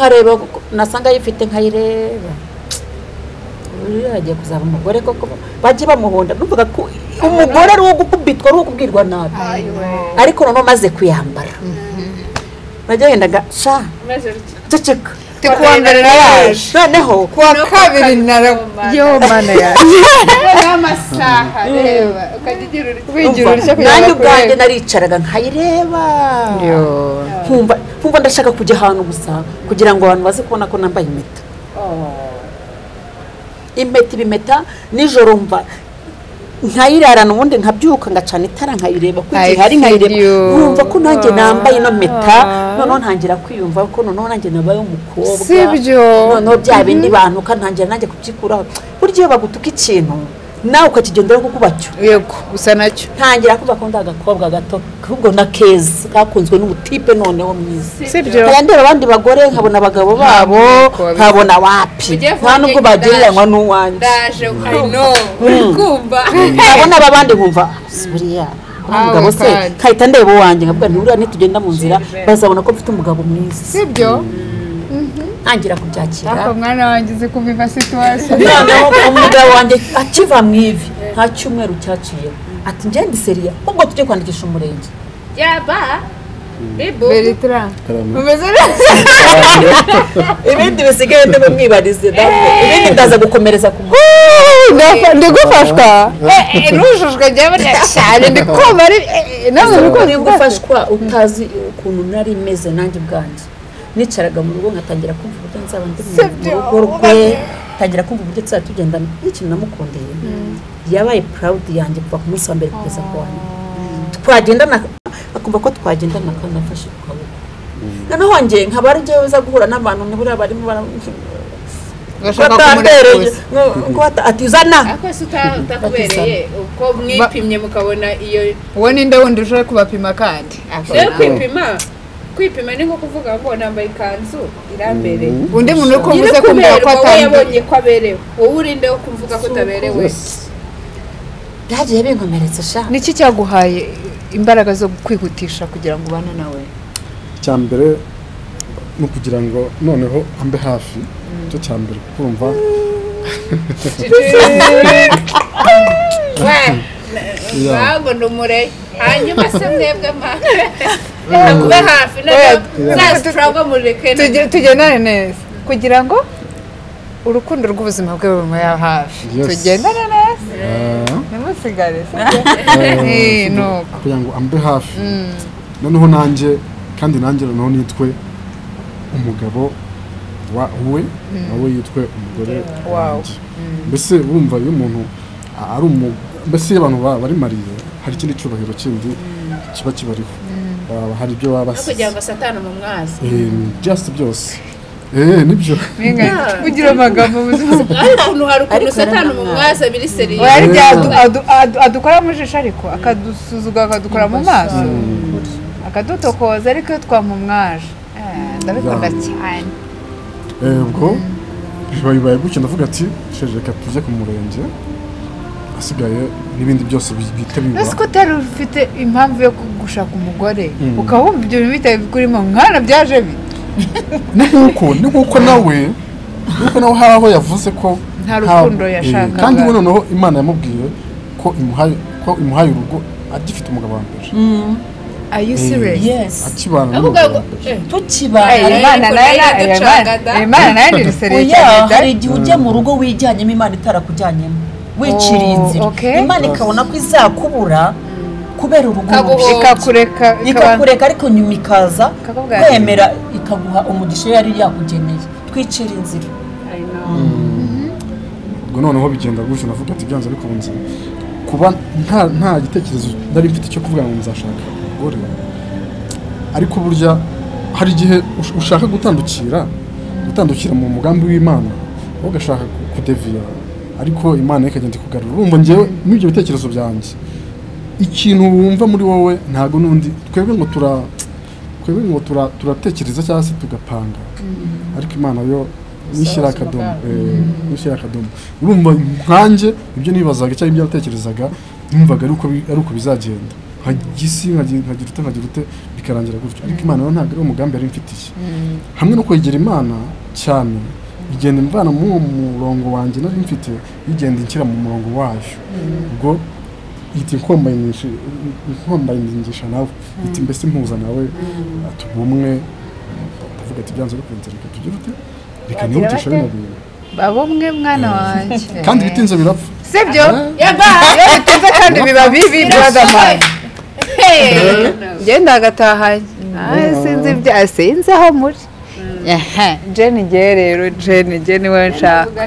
Speaker 1: Nkareba nasanga ayifite nkayireba uriya agiye kuzaba umugore koko. Bajye bamuhonda numvaga ko umugore ari uwo gukubitwa ari uwo kubwirwa nabi. Ariko noneho maze kuyambara nagendaga sha ceceka.
Speaker 3: Kuwa mbere naraje
Speaker 1: noneho
Speaker 3: kuwa kabiri nara yo mana. Yanjye
Speaker 2: noneho amasaha reba ukajya ugira
Speaker 3: kugira
Speaker 1: nanjye ubwanjye naricaraga nkayireba
Speaker 3: yo.
Speaker 1: Nkumva kumva ndashaka kujya ahantu gusa kugira ngo abantu baze kubona ko nambaye impeta. Impeta iba impeta nijoro mva nkayirarana ubundi nkabyuka ngacana itara nkayireba. Ko hari nkayireba nkumva ko nanjye nambaye ino mpeta
Speaker 3: Ah.
Speaker 1: noneho ntangira kwiyumva ko noneho nanjye nabaye umukobwa. Noneho bya bindi bantuka ntangira nanjye kubyikuraho burya iyo bagutuka ikintu nawe ukakigenderaho kuko ubacyo
Speaker 3: yego gusa na cyo
Speaker 1: ntangira kuba ko ndi agakobwa gato ahubwo na keza kakunzwe n'ubutipe noneho mwiza.
Speaker 3: Sibyo
Speaker 1: ndeba abandi bagore nkabona abagabo babo nkabona wapi nta nubwo bagereranywa n'uwanjye.
Speaker 2: Ndaje I know. Uri kumva.
Speaker 1: Nkabona aba bandi nkumva "Si buriya. Uriya
Speaker 3: Ah,
Speaker 1: mugabo se
Speaker 3: kandi.
Speaker 1: kahita ndeba uwanjye. Nkavuga nti buriya nitugenda mu nzira bazabona ko mfite umugabo mwiza.
Speaker 3: Sibyo
Speaker 1: ntangira kubyakira.
Speaker 3: Ariko mwana wanjye uzi kumva situwasiyo
Speaker 1: noneho umugabo wanjye akiva mu ivi nta cyumweru cyaciyeho. Ati njye ndi seriya ahubwo tujye kwandikisha umurenge.
Speaker 2: Yaba bibu
Speaker 3: beritara umeze neza.
Speaker 1: Ibindi bisigaye ndimumwibarize ibindi ndaza gukomereza ku
Speaker 3: ndi gufashwa ntujushwe njyewe cyane ndi kumva ari eh, eh, nawe uri
Speaker 1: gufashwa utazi ukuntu nari meze nanjye ubwanjye. Nicaraga mu rugo nkatangira kumva uburyo nzaba ndi mu- rugo. rwe ntangira kumva uburyo tuzajya tugendana n'ikintu namukundiye yabaye proud yanjye kuva ku munsi wa mbere kugeza ku wa nyuma. Twagendana akumva ko twagendana kandi afashe ku kaboko. Noneho wanjye nkaba ari njyewe uza guhura n'abantu ntiburiya barimo batambereye ngo bata- ati zana
Speaker 2: ariko se uta- utakubereye. Uko mwipimye mukabona iyo
Speaker 3: uwo ninde wundi uje kubapima kandi?
Speaker 2: Rero kwipima. Kwipima ni nko kuvuga ngo nambaye ikanzu irambereye
Speaker 3: undi muntu uri
Speaker 2: nyine
Speaker 3: kumva kumva ko atambaye
Speaker 2: yabonye ko aberewe. Wowe urinde wo kumvuga ko utaberewe?
Speaker 1: Byagiye binkomeretsa sha.
Speaker 3: Niki cyaguhaye imbaraga zo kwihutisha kugira ngo ubane nawe
Speaker 4: icya mbere ni ukugira ngo noneho ambe hafi. Icyo cya mbere kumva.
Speaker 2: Ntabwo ndi umureye hanyuma se mwebwe ma kube hafi sitaragwa mureke
Speaker 3: Tuge- tugendane neza kugira ngo urukundo rw'ubuzima bwe bube hafi
Speaker 4: Yes.
Speaker 3: tugendane neza ntimusigare sibyo? Eh, ni uko
Speaker 4: kugira ngo ambe hafi noneho nanjye kandi nanjye noneho nitwe umugabo wa we nawe yitwe umugore
Speaker 3: Wow.
Speaker 4: wanjye mbese wumva iyo umuntu ari umu mbese iyo abantu ba- bari mariye hari ikindi cyubahiro kindi kiba kibariho Baba hari ibyo baba
Speaker 2: no kugira ngo satani umumwazi
Speaker 4: Eh, just byose. Eh ni byo.
Speaker 3: Mwinga, kugira amagambo mu buzima
Speaker 2: hari ukuntu hari ukuntu satani umumwazi biri seriye
Speaker 3: adukora mu jisho ariko akadusuzugura akadukora mu maso. Akadutokoza ariko iyo twamumwaje Eh, ndabikunda cyane.
Speaker 4: Ubwo biba bibaye gutyo ndavuga ati reka tujye ku murenge. Asigaye n'ibindi byose bi- bihita biba
Speaker 3: ese ko utari ufite impamvu yo gushaka umugore
Speaker 4: Mm.
Speaker 3: ukaba wumva ibyo bintu bitaye bikurimo mwana byaje bite
Speaker 4: ni nk'uko ni nk'uko nawe ni nk'uko nawe hari aho yavuze ko
Speaker 3: Nta rukundo
Speaker 4: eh,
Speaker 3: yashakaga.
Speaker 4: kandi we noneho imana yamubwiye ko imuhaye ko imuhaye urugo agifite umugabo wa mbere.
Speaker 3: Are you
Speaker 4: Eh,
Speaker 3: serious
Speaker 1: yes.
Speaker 4: Akibana wa mbere.
Speaker 2: eh,
Speaker 1: tukibana.
Speaker 3: Eh, Imana na
Speaker 2: yo.
Speaker 3: Imana- Imana na yo ni seriye
Speaker 1: oya
Speaker 3: cyane
Speaker 1: hari igihe ujya mu rugo wijyanyemo imana itarakujyanyemo wiciriye
Speaker 3: Oh,
Speaker 1: inzira
Speaker 3: okay.
Speaker 1: imana ikabona ko izakubura kubera rubi
Speaker 3: ikakureka
Speaker 1: ariko nyuma ikaza kwemera ikaguha umugisha yari yakugeneye. Twicira inzira.
Speaker 2: I know.
Speaker 4: ubwo noneho bigenda gutyo navuga ati byanze bikunze kuba nta nta gitekerezo nari mfite cyo kuvuga ngo nzashaka. Umugore ariko burya hari igihe ush- ushaka gutandukira gutandukira mu mugambi w'imana ugashaka ku- kudeviya ariko imana ikagenda ikugarura urumva ngewe n'ibyo bitekerezo byanjye. Ikintu wumva muri wowe ntabwo n'undi. Twebwe ngo tura twebwe ngo tura- turatekereza cyangwa se tugapanga. Ariko imana yo nishyira akadomo. eh, nishyira akadomo. Urumva nkanjye ibyo nibazaga cyangwa ibyo natekerezaga numvaga ari uko bizagenda. Nkajya isi nkagira nkagira ute nkagira ute bikarangira gutyo. Ariko imana yo ntabwo ari umugambi yari mfitiye hamwe no kwegera imana cyane igenda imvana muri uwo murongo wanjye nari mfite igenda inshyira mu murongo wayo. Ubwo ihita inkombayinisha nawe. Ihita mbese impuza nawe. Tuba umwe. Ndavuga ati byanze bikunze reka tugire ute? Reka
Speaker 3: bate?
Speaker 4: bino bintu.
Speaker 3: Baba umwe mwana wanjye.
Speaker 4: Kandi ibitinze birapfa.
Speaker 3: Sibyo?
Speaker 2: Yaba!
Speaker 3: iyo bitinze kandi biba bibi brother man.
Speaker 2: Hey!
Speaker 3: ngenda agatahanye Ah, sinzi ibya sinzi aho muri. Jeni ngewe rero jeni jeni we nshaka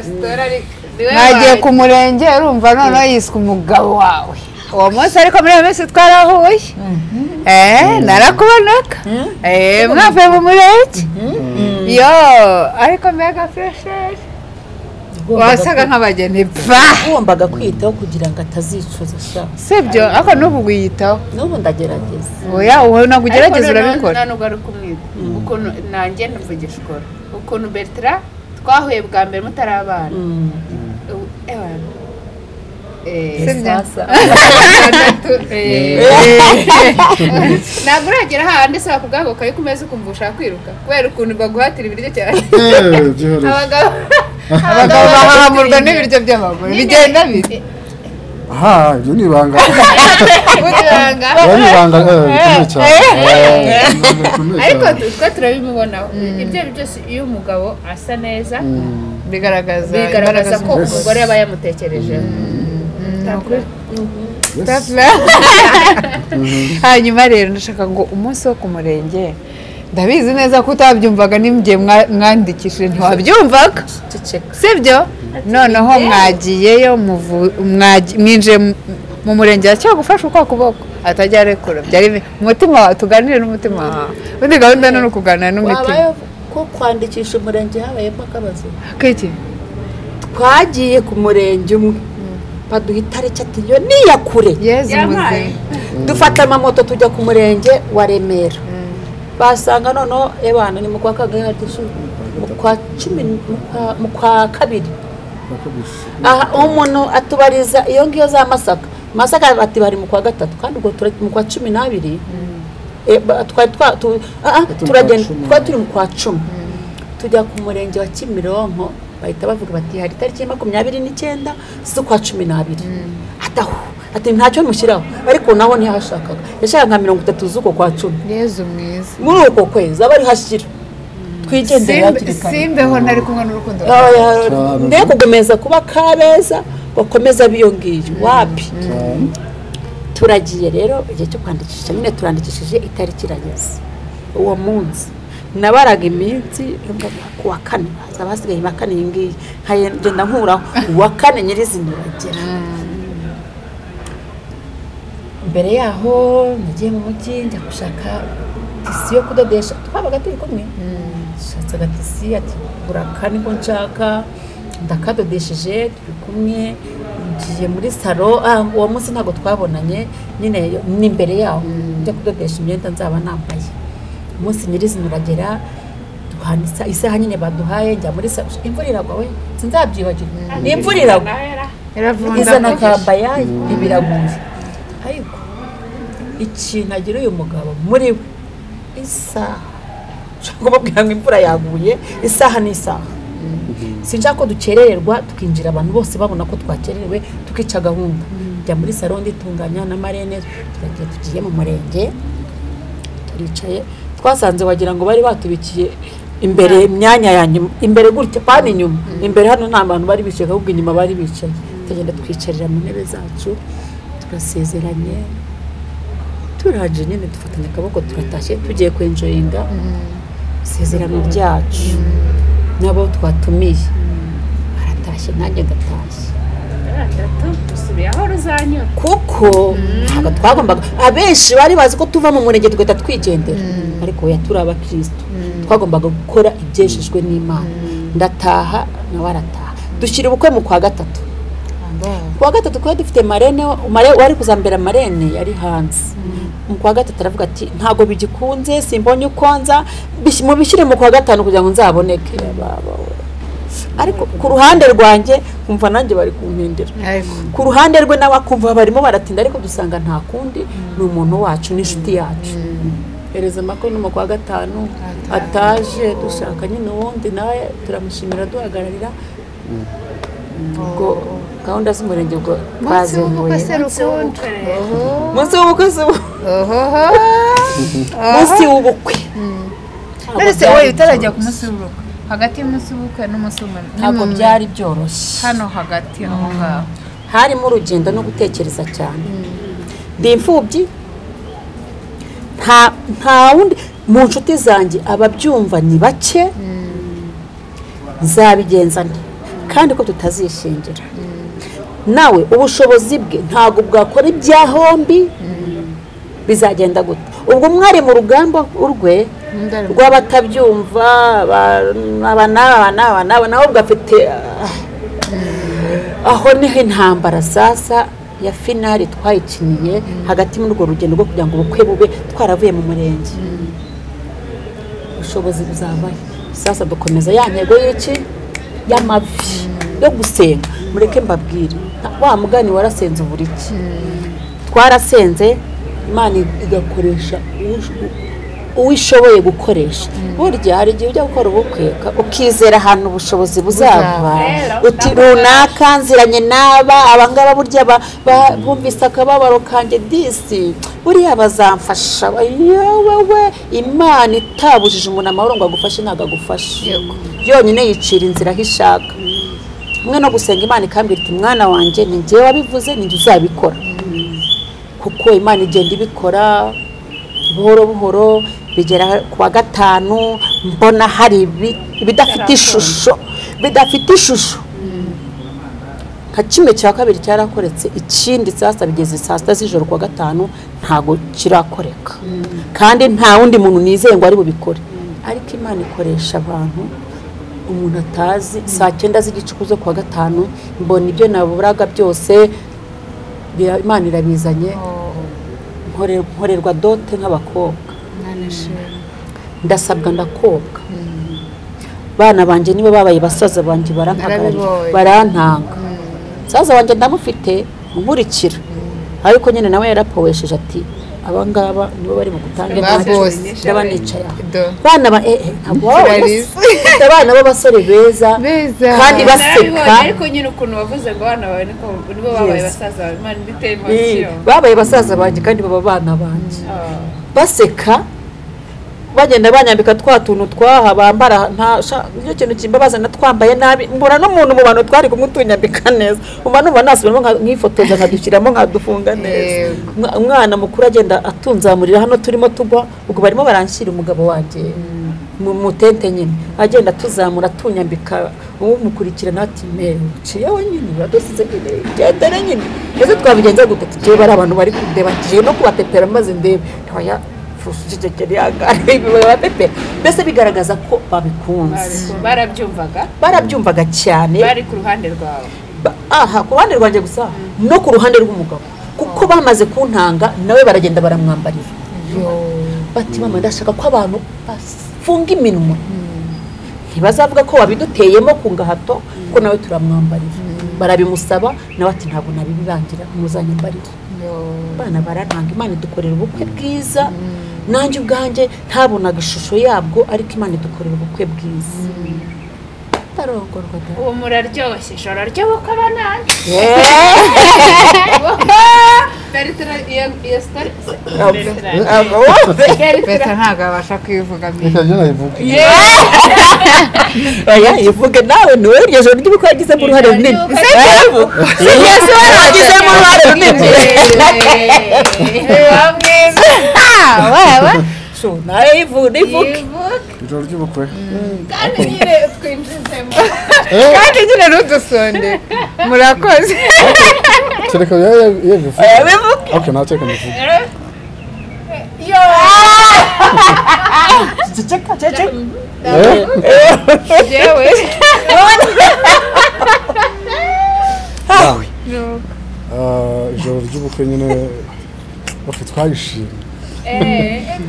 Speaker 2: ni we
Speaker 3: mwagiye ku murenge urumva noneho yiswe umugabo wawe. Uwo munsi ariko muri iyo minsi twarahuye. Eh narakubonaga eh mwavuye mu murenge? Yo ariko mega fresheri wasaga nk'abageni. Pa
Speaker 1: ugombaga kwitaho kugira ngo atazicuza sha
Speaker 3: sibyo? Ariko n'ubu wiyitaho.
Speaker 1: N'ubu ndagerageza.
Speaker 3: Ntabwo ugerageza urabikora.
Speaker 2: nta nubwo ari kumwita ukuntu nanjye ntuvugisha ukora ukuntu bertira twahuye bwa mbere mutarabana
Speaker 1: Mm.
Speaker 2: Ubu- ewana. Eh,
Speaker 3: Sibyo?
Speaker 1: Sasa.
Speaker 2: gatandatu, eh. ntabwo uragera hahandi se bakubwira ngo kari ku meza ukumva ushaka kwiruka? Kubera ukuntu baguhatira ibiryo cyane.
Speaker 4: Eh,
Speaker 2: abagabo
Speaker 3: bahahamurwa n'ibiryo by'abagore. Bigenda bite?
Speaker 4: Aha ibyo ni ibanga. Ni ibanga eh, rikomeye cyane. Eh,
Speaker 2: ariko twe turabimubonaho. Ibyo ari byo byose iyo umugabo asa neza
Speaker 4: Mm.
Speaker 3: bigaragaza
Speaker 2: bigaragaza ko umugore aba yamutekerejeho
Speaker 4: Yes.
Speaker 3: Hanyuma rero ndashaka ngo umunsi wo ku murenge ndabizi neza ko utabyumvaga n'igihe mwa- mwandikishije ntiwabyumvaga sibyo noneho mwagiyeyo mwinjiye mu- mu murenge cyangwa gufasha uko kuboko atajya arekura byari umutima wawe tuganire n'umutima wawe ubundi gahunda ni ukuganira n'umutima
Speaker 1: ko kwandikisha umurenge habayemo akabazo
Speaker 3: kiki
Speaker 1: twagiye ku murenge umwe baduha itariki ati yo ni iya kure.
Speaker 3: Yezu
Speaker 2: Yabaye.
Speaker 3: muzima
Speaker 1: dufata amamoto tujya ku murenge wa remera. Basanga noneho ebana ni mu kwa kagari mu kwa cumi mu kwa- mu kwa kabiri. Aha umuntu atubariza iyo ngiyo za masaka. Masaka bati bari mu kwa gatatu kandi ubwo turi mu kwa cumi n'abiri. Eh, ba- twari twa- tu-
Speaker 4: kwa
Speaker 1: turagenda twari turi mu kwa cumi. Tujya ku murenge wa kimironko bahita bavuga bati hari itariki ya makumyabiri n'icyenda z'ukwa cumi n'abiri atahu ati ntacyo mushyiraho ariko naho ntiyahashakaga yashakaga nka mirongo itatu z'uko kwa cumi. Muri uko kwezi aba ari hashyira twigendere
Speaker 3: Simbe-
Speaker 1: hakiri kare.
Speaker 3: simbeho nari kumwe n'urukundo
Speaker 1: Ah,
Speaker 3: rwawe.
Speaker 1: ya-
Speaker 4: Cyane.
Speaker 1: nde kugomeza kuba kabeza bakomeza biyongiye wapi?
Speaker 4: Cyane.
Speaker 1: turagiye rero igihe cyo kwandikisha. Nyine turandikishije itariki irageze. Uwo munsi. Nabaraga iminsi ku wa kane. Hazaba hasigaye iya kane iyi ngiyi. Nkagenda nkuraho uwa kane nyirizina uragera mbere yaho nagiye mu mujyi njya gushaka tisi yo kudodesha. Twabaga turi kumwe. Nshatse agatisi ati gura kane ko nshaka. Ndakadodesheje turi kumwe. Ngiye muri salo. Ah, uwo munsi ntabwo twabonanye. Nyine ni imbere yaho. Njya kudodesha imyenda nzaba nambaye umunsi nyirizina uragera isaha nyine baduhaye njya muri salo imvura iragwa we sinzabyibagirwa. Ni imvura iragwa. izana kambaye ibiraguye ariko ikintu agira uyu mugabo muri we isaha. Ushobora kumubwira ngo imvura yaguye isaha n'isaha sinshaka ko dukerererwa tukinjira abantu bose babona ko twakererewe tukica gahunda. Njya muri salo nditunganya na marene turagiye tugiye mu murenge turicaye twasanze wagira ngo bari batubikiye imbere imyanya ya nyuma. Imbere gutya pani inyuma. Imbere hano nta bantu bari bicaye ahubwo inyuma bari bicaye. Tugenda twicarira mu ntebe zacu turasezeranye turaje nyine dufatanya akaboko turatashye tugiye kwenjoyinga isezerano ryacu. N'abo twatumiye. Baratashye nanjye ndatashye.
Speaker 2: Gatatu dusubiye aho ruzanyura.
Speaker 1: Kuko ntabwo twagombaga abenshi bari bazi ko tuva mu murenge tugahita twigendera. Ariko oya turi abakirisitu twagombaga gukora ibyejejwe n'imana. Ndataha nawe arataha dushyira ubukwe mu kwa gatatu. Ku wa gatatu twari dufite marene mare- wari kuzambera marene yari hanze. Mu kwa gatatu aravuga ati ntabwo bigikunze simbonye uko nza mubishyire mu kwa gatanu kugira ngo nzaboneke. We. Ariko ku ruhande rwanjye kumva nanjye bari kumpindira. Ku ruhande rwe nawe akumva barimo baratinda ariko dusanga nta kundi ni umuntu wacu n'inshuti yacu. Hereza amakuru mu kwa gatanu ataje dushaka nyine uwundi nawe turamushimira duhagararira. Ubwo gahunda z'umurenge ubwo twazivuye munsi w'ubukwe si munsi w'ubukwe. Ntabwo
Speaker 3: Mbese
Speaker 1: byari
Speaker 3: wowe utarajya ku munsi w'ubukwe. Hagati y'umunsi w'ubukwe n'umunsi w'umwe
Speaker 1: ntabwo byari byoroshye.
Speaker 3: Hano hagati aho ngaho.
Speaker 1: Harimo urugendo no gutekereza cyane. Ndi imfubyi nta wundi mu nshuti zanjye ababyumva ni bake. Nzabigenza nte kandi ko tutazishingira. Nawe ubushobozi bwe ntabwo bwakora ibya hombi bizagenda gute? Ubwo mwari mu rugamba urwe rw'abatabyumva aba n'aba n'aba n'aba nawe ubwo afite ah, aho ni ho intambara sasa ya finari twayikiniye hagati muri urwo rugendo rwo kugira ngo ubukwe bube twaravuye mu murenge. Ubushobozi buzavayo. Sasa dukomeza ya ntego y'iki? Y'amavi yo gusenga. Mureke mbabwire. Wa mugani warasenze ubura iki twarasenze imana igakoresha uwo- ishoboye gukoresha. Burya hari igihe ujya gukora ubukwe ukizera ahantu ubushobozi buzava. Uti runaka nziranye n'aba abangaba burya bumvise akababaro kanjye disi buriya bazamfasha. Yewewe imana itabujije umuntu amahoro ngo agufashe ntabwo agufashe yonyine yicira inzira aho ishaka. Hamwe no gusenga imana ikambwira iti mwana wanjye ni njyewe wabivuze ni njye uzabikora. Kuko imana igenda ibikora buhoro buhoro bigera ku wa gatanu mbona hari ibi- ibidafite ishusho bidafite ishusho. Nka kimwe cya kabiri cyarakoretse ikindi sasa bigeze saa sita z'ijoro ku wa gatanu ntabwo kirakoreka. Kandi nta wundi muntu nizeye ngo ari bubikore. Ariko imana ikoresha abantu umuntu atazi saa cyenda z'igicuku zo ku wa gatanu mbona ibyo naburaga byose imana irabizanye. Nkore- nkorerwa dote nk'abakobwa. Ndasabwa ndakobwa. Bana banjye nibo babaye basaza banjye barantanga. Saza wanjye ndamufite nkurikira ariko nyine nawe yarapowesheje ati abangaba nibo bari mu gutanga
Speaker 3: Ba
Speaker 1: intacyo
Speaker 3: boss.
Speaker 1: ndaba nicaye aha
Speaker 3: Do.
Speaker 1: bana ba eh eh abana b'abasore beza kandi baseka.
Speaker 2: ariko nyine ukuntu wavuze ngo abana bawe nibo babaye basaza bawe. Imana biteye
Speaker 1: Eh, babaye basaza banjye kandi baba abana banjye baseka bagenda banyambika twa tuntu twaha bambara ni cyo kintu kimbabaza na twambaye nabi. Mbura n'umuntu mu bantu twari kumwe tunyambika neza uba numva nasubiramo nkifotoza nkadushyiramo nkadufunga neza. Umwana mukuru agenda atunzamurira hano turimo tugwa ubwo barimo baranshyira umugabo wanjye. Mu mu tente nyine. Agenda atuzamura atunyambika umukurikirana ati mewe uciye wenyine uradusize gendere nyine. Ese twabigenza gute? Tugiye bari abantu bari kundeba ngiye no kubapepera maze ndebe yagare babapepera mbese bigaragaza ko babikunze.
Speaker 2: Barabyumvaga.
Speaker 1: Barabyumvaga cyane.
Speaker 2: Bari ku ruhande rwawe.
Speaker 1: Aha ku ruhande rwanjye gusa no ku ruhande rw'umugabo. Kuko bamaze kuntanga nawe baragenda baramwambarira. Bati mama ndashaka ko abantu bafunga iminwa. Ntibazavuga ko wabiduteyemo ku ngahato ko nawe turamwambarira. Barabimusaba nawe ati ntabwo nabibirangira muzanyambarire. Abana barantanga imana idukorera ubukwe bwiza. Nanjye ubwanjye ntabonaga ishusho yabwo ariko imana idukorera ubukwe bwiza.
Speaker 2: Ubu muraryoshye ijoro ry'ubukwe nanjye
Speaker 3: Beta ntabwo abasha kwivuga
Speaker 4: reka
Speaker 3: mbere
Speaker 4: njye nayivuga
Speaker 1: oya ivuge nawe ni we iryo joro ry'ubukwe wagizemo uruhare runini
Speaker 3: Yes,
Speaker 1: wagizemo uruhare runini
Speaker 3: wewe
Speaker 1: nawe ivuge ivuge
Speaker 2: Yivuga,
Speaker 4: ijoro ry'ubukwe
Speaker 2: kandi nyine twinjizemo
Speaker 3: kandi nyine ntudusonde murakoze
Speaker 4: kereka iyo iyo bivuga
Speaker 1: oya bivuge
Speaker 4: ok nateka mbivuga
Speaker 2: yo.
Speaker 1: Ceceka ceceka
Speaker 3: yewe
Speaker 4: Ah, ijoro ry'ubukwe nyine ok twayishimye
Speaker 2: Bertrand.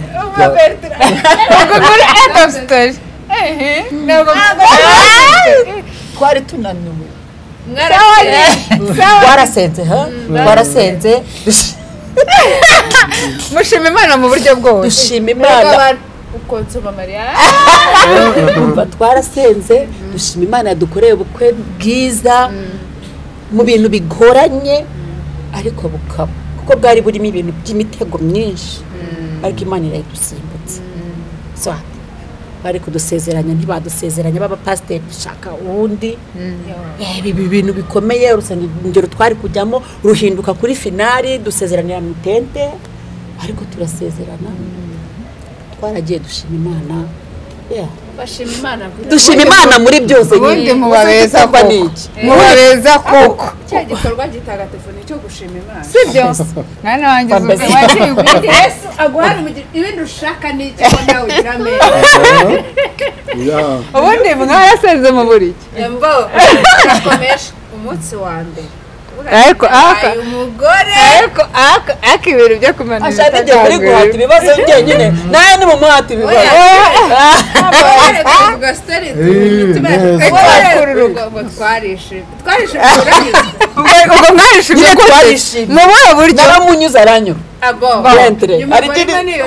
Speaker 3: ubwo muri end of story ntabwo
Speaker 1: twari tunaniwe ha twarasenze
Speaker 3: mushima imana mu buryo bwose
Speaker 1: dushima imana twarasenze dushima imana yadukoreye ubukwe bwiza mu bintu bigoranye ariko bukaba kuko bwari burimo ibintu by'imitego myinshi. Ariko imana irayidusimbutse so bari kudusezeranya ntibadusezeranya b'abapasiteri dushaka uwundi. Eh, ibi bintu bikomeye urusengero twari kujyamo ruhinduka kuri finari dusezeranira mu itente ariko turasezerana. Twaragiye dushima imana. Dushima imana muri byose.
Speaker 3: Ubundi
Speaker 1: nyine.
Speaker 3: mubabeza koko.
Speaker 1: iki?
Speaker 3: mubabeza koko.
Speaker 2: Cya gikorwa gitagatifu ni icyo gushima imana.
Speaker 3: Sibyo mwana wanjye uzi ubwenge
Speaker 2: yesu aguhana umugisha ibindi ushaka ni ko nawe ugira
Speaker 4: Yeah.
Speaker 3: ubundi mwarasenze mu buriki
Speaker 2: urakomeje umunsi wa mbere.
Speaker 3: Ariko aka-
Speaker 2: Abaye umugore
Speaker 3: ariko aka aka ibintu byo kumanura
Speaker 1: ashaka igihe uri guhata ibibazo byenyine nawe ni mu muhata ibibazo
Speaker 2: kuvuga sitori
Speaker 3: neza.
Speaker 2: ngo twarishe twarishe turangiza
Speaker 3: ubwo mwarishimye
Speaker 1: Nyine
Speaker 3: gute
Speaker 1: twarishimye.
Speaker 3: mu buhe buryo
Speaker 1: naramunyuze aranyura
Speaker 2: abo
Speaker 1: Ventre.
Speaker 2: nyuma
Speaker 1: Hari
Speaker 2: barimo
Speaker 1: ikindi-
Speaker 2: niyo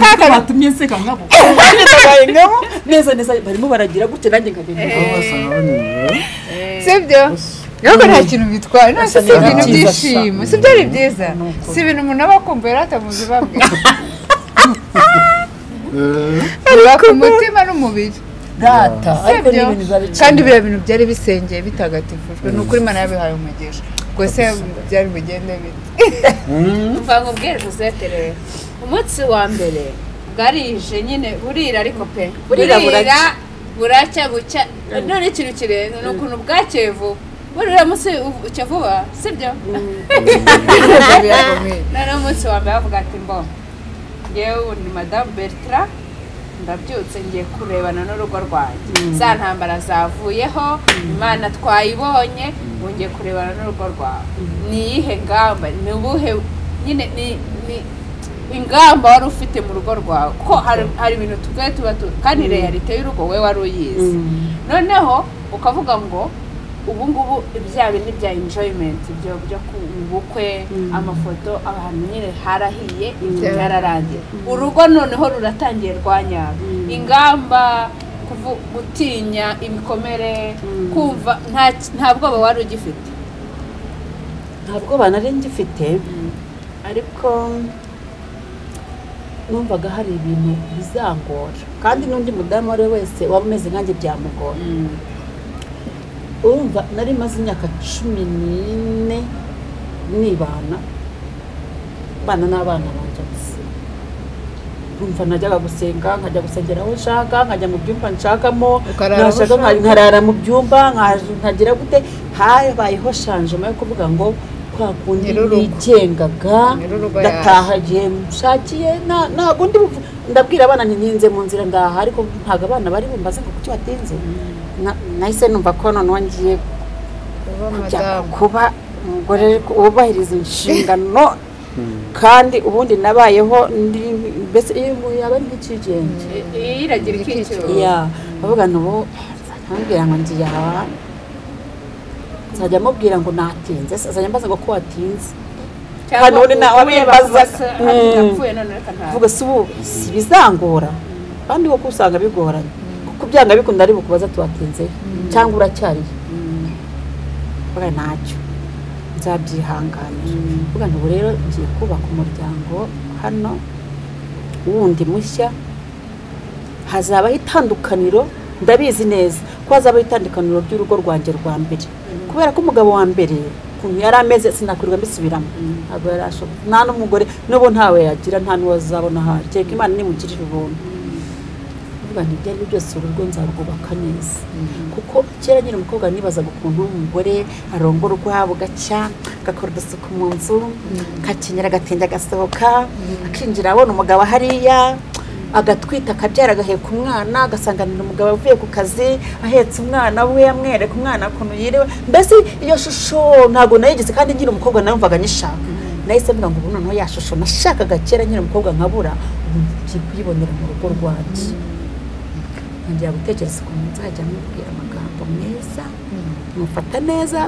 Speaker 1: kaka batumye nseka nkabo nanjye ndabaye nkabo neza neza barimo baragira gutya nanjye nkagenda
Speaker 3: sibyo? Ariko nta kintu bitwaye. None se si ibintu byishimo. Si byari byiza. Si ibintu umuntu aba akumva yari atamuzi bamwe
Speaker 4: Eh,
Speaker 3: biba ku mutima n'umubiri.
Speaker 1: Data ariko ni ibintu
Speaker 3: kandi biriya bintu byari bisengeye bitagatifujwe ni ukuri imana yabihaye umugisha. Ubwo se byari bugende bite
Speaker 2: mva nkubwire josette rero umunsi wa mbere bwarije nyine burira ariko pe.
Speaker 1: Burira buracya.
Speaker 2: buracya bucya none ikintu kirenze ni ukuntu bwakeye vuba burira munsi ucya vuba sibyo? Noneho umunsi wa mbere bavuga ati mbo ngewe ubu ni madamu bertrand. Ndabyutse ngiye kurebana n'urugo rwanjye. Za ntambara zavuyeho imana twayibonye ngiye kurebana n'urugo rwawe. Ni iyihe ngamba? Ni ubuhe? Nyine ni ingamba wari ufite mu rugo rwawe? Ko hari ibintu tuba tu kandi realite y'urugo we wari uyizi. Noneho ukavuga ngo ubu ngubu bya bindi bya enjoyment ibyo byo ku bukwe amafoto abantu nyine harahiye ibyo byararangiye. Urugo noneho ruratangiye rwa nyarwo ingamba gutinya ibikomere kumva nta nta bwoba wari ugifite.
Speaker 1: Ntabwo banari ngifite ariko numvaga hari ibintu bizangora. Kandi n'undi mudamu uwo ari we wese waba umeze nkanjye byamugora. Urumva nari maze imyaka cumi n'ine nibana bana n'abana banjye gusa. Urumva najyaga gusenga nkajya gusengera aho nshaka nkajya mu byumba nshakamo nashaka nkarara mu byumba nkagira gute? Habayeho shanjema yo kuvuga ngo kwa kundi nigengaga ndataha igihe nshakiye nta- ntabwo ndabwira abana ntininze mu nzira ndaha. Ariko ntabwo abana bari bumbaze ngo kuki watinze? Na- nahise numva ko noneho ngiye kujya kuba umugore wubahiriza inshingano. Kandi ubundi nabayeho ndi mbese iyo umuntu yaba ari nk'ikigenge
Speaker 2: iyi iragira
Speaker 1: ya bavuga ngo ubu ntambwira ngo ngiye aha nzajya mubwira ngo natinze azajya mbaza ngo ko watinze. Hano ubundi nawe abimbaza. Mm.
Speaker 2: napfuye none reka ntawe
Speaker 1: vuga si ubu si bizangora. Kandi kuko usanga bigoranye. Kuko byanga bikunda ari bukubaza tuwatinze cyangwa uracyariye vuga ntacyo. Nzabyihanganira. Vuga ngo ubu rero ngiye kubaka umuryango hano wundi mushya. Hazabaho itandukaniro? Ndabizi neza ko hazabaho itandukaniro ry'urugo rwanjye rwa mbere. Kubera ko umugabo wa mbere ukuntu yari ameze sinakwirwa mbisubiramo. Ntabwo yari ashoboye nta n'umugore n'ubu ntawe yagira nta n'uwo azabona ahari kereka imana nimugirira ubuntu. Nti ibyo ari byo byose urugo nzarwubaka neza. Kuko kera nyine umukobwa nibazaga ukuntu umugore arongorwa bugacya agakora udusuku mu nzu akakenyera agatenge agasohoka akinjira abona umugabo hariya agatwita akabyara agaheka umwana agasanganira umugabo avuye ku kazi ahetse umwana we amwereka umwana ukuntu yiriwe mbese iyo shusho ntabwo nayigeze kandi nkiri umukobwa nayumvaga nyishaka. Nahise mvuga ngo ubu noneho ya shusho nashakaga kera nkiri umukobwa nkabura ubu ngiye kuyibonera mu rugo rwanjye. Ntangira gutekereza ukuntu nzajya mubwira amagambo meza mufata neza.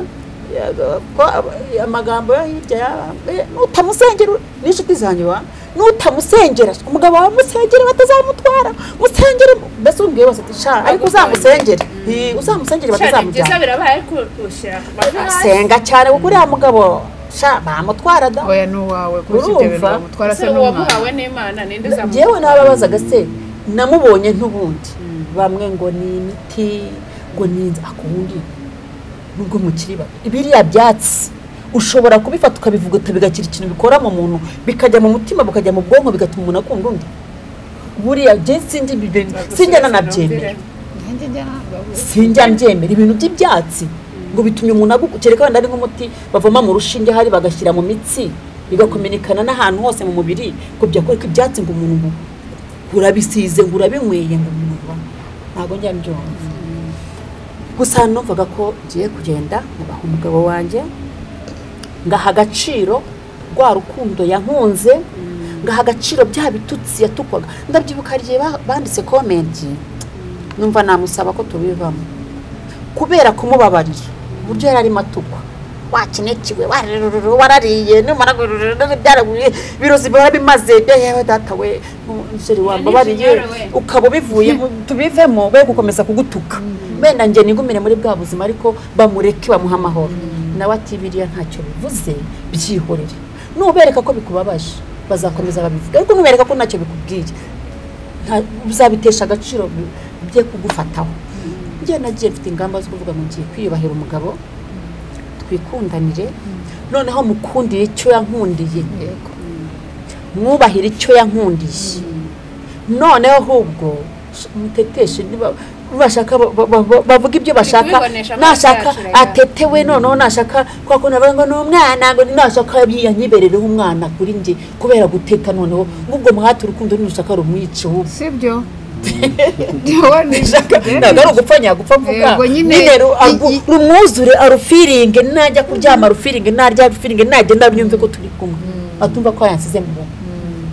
Speaker 1: Ya- ko aba- amagambo yo hirya ya- eh, nutamusengera n'inshuti zanjye wa nutamusengera. Umugabo wawe musengere batazamutwara musengere mbese umbwiye wese ati ariko uzamusengere. Eh, uzamusengere batazamujyana.
Speaker 2: birabaye ariko ushyira ku mafarasi
Speaker 1: senga cyane kuko uriya mugabo. Sha bamutwara da.
Speaker 3: Oya ni uwawe kuko ibyo bintu
Speaker 1: Urumva?
Speaker 2: uwamuhawe n'imana ninde
Speaker 1: njyewe
Speaker 2: uzamutwara?
Speaker 1: nababazaga se namubonye n'ubundi bamwe ngo ni imiti ngo ni akundi nubwo mukiri bato. Biriya byatsi ushobora kubifata ukabivuguta bigakira ikintu bikora mu muntu bikajya mu mutima bikajya mu bwonko bigatuma umuntu akunda undi. Buriya sinjya ibi- sinjya nanabyemera
Speaker 3: nanjye njya ntabwo
Speaker 1: sinjya mbyemera ibintu by'ibyatsi ngo bitumye umuntu agu- kereka wenda ari nk'umuti bavoma mu rushinge hari bagashyira mu mitsi bigakomerekana n'ahantu hose mu mubiri ngo byakora ko ibyatsi ngo umuntu urabisize ngo urabinyweye ngo umuntu ntabwo njya mbyumva gusa numvaga ko ngiye kugenda nkabaha umugabo wanjye ngaha agaciro rwa rukundo yankunze ngaha agaciro bya bitutsi yatukwaga. Ndabyibuka igihe ba- banditse komenti numva namusaba ko tubivamo. Kubera kumubabarira uburyo yari arimo atukwa. Wararururu, warariye numara birozi bihora bimaze yewe data we umusore wambabariye ukaba ubivuye tubivemo be gukomeza kugutuka. Benda njye nigumire muri bwa buzima ariko bamureke bamuha amahoro. Nawe ati biriya ntacyo bivuze byihorere. Nubereka ko bikubabaje bazakomeza babivuga ariko nubereka ko ntacyo bikubwiye. Uzabitesha agaciro bye kugufataho. Njye nagiye mfite ingamba zo kuvuga ngo ngiye kwiyubahira umugabo. Twikundanire. Noneho mukundire icyo yankundiye. Mwubahire icyo yankundiye. Noneho ahubwo sh- muteteshe niba bashaka ba- ba- ba- bavuga ibyo bashaka. Nashaka atetewe noneho nashaka kwa kuntu avuga ngo ni umwana ngo nashaka yanyiberereho umwana kuri njye kubera guteta noneho. Ngubwo muhati urukundo nushaka rumwice ahubwo.
Speaker 3: Sibyo
Speaker 1: ntabwo ari ugupfa nyagupfa mvuga.
Speaker 3: Yego, nyine
Speaker 1: rumwuzure arufiringe najya kuryama rufiringe narya rufiringe nagenda yumve ko turi kumwe. Atumva ko yansize mu rugo.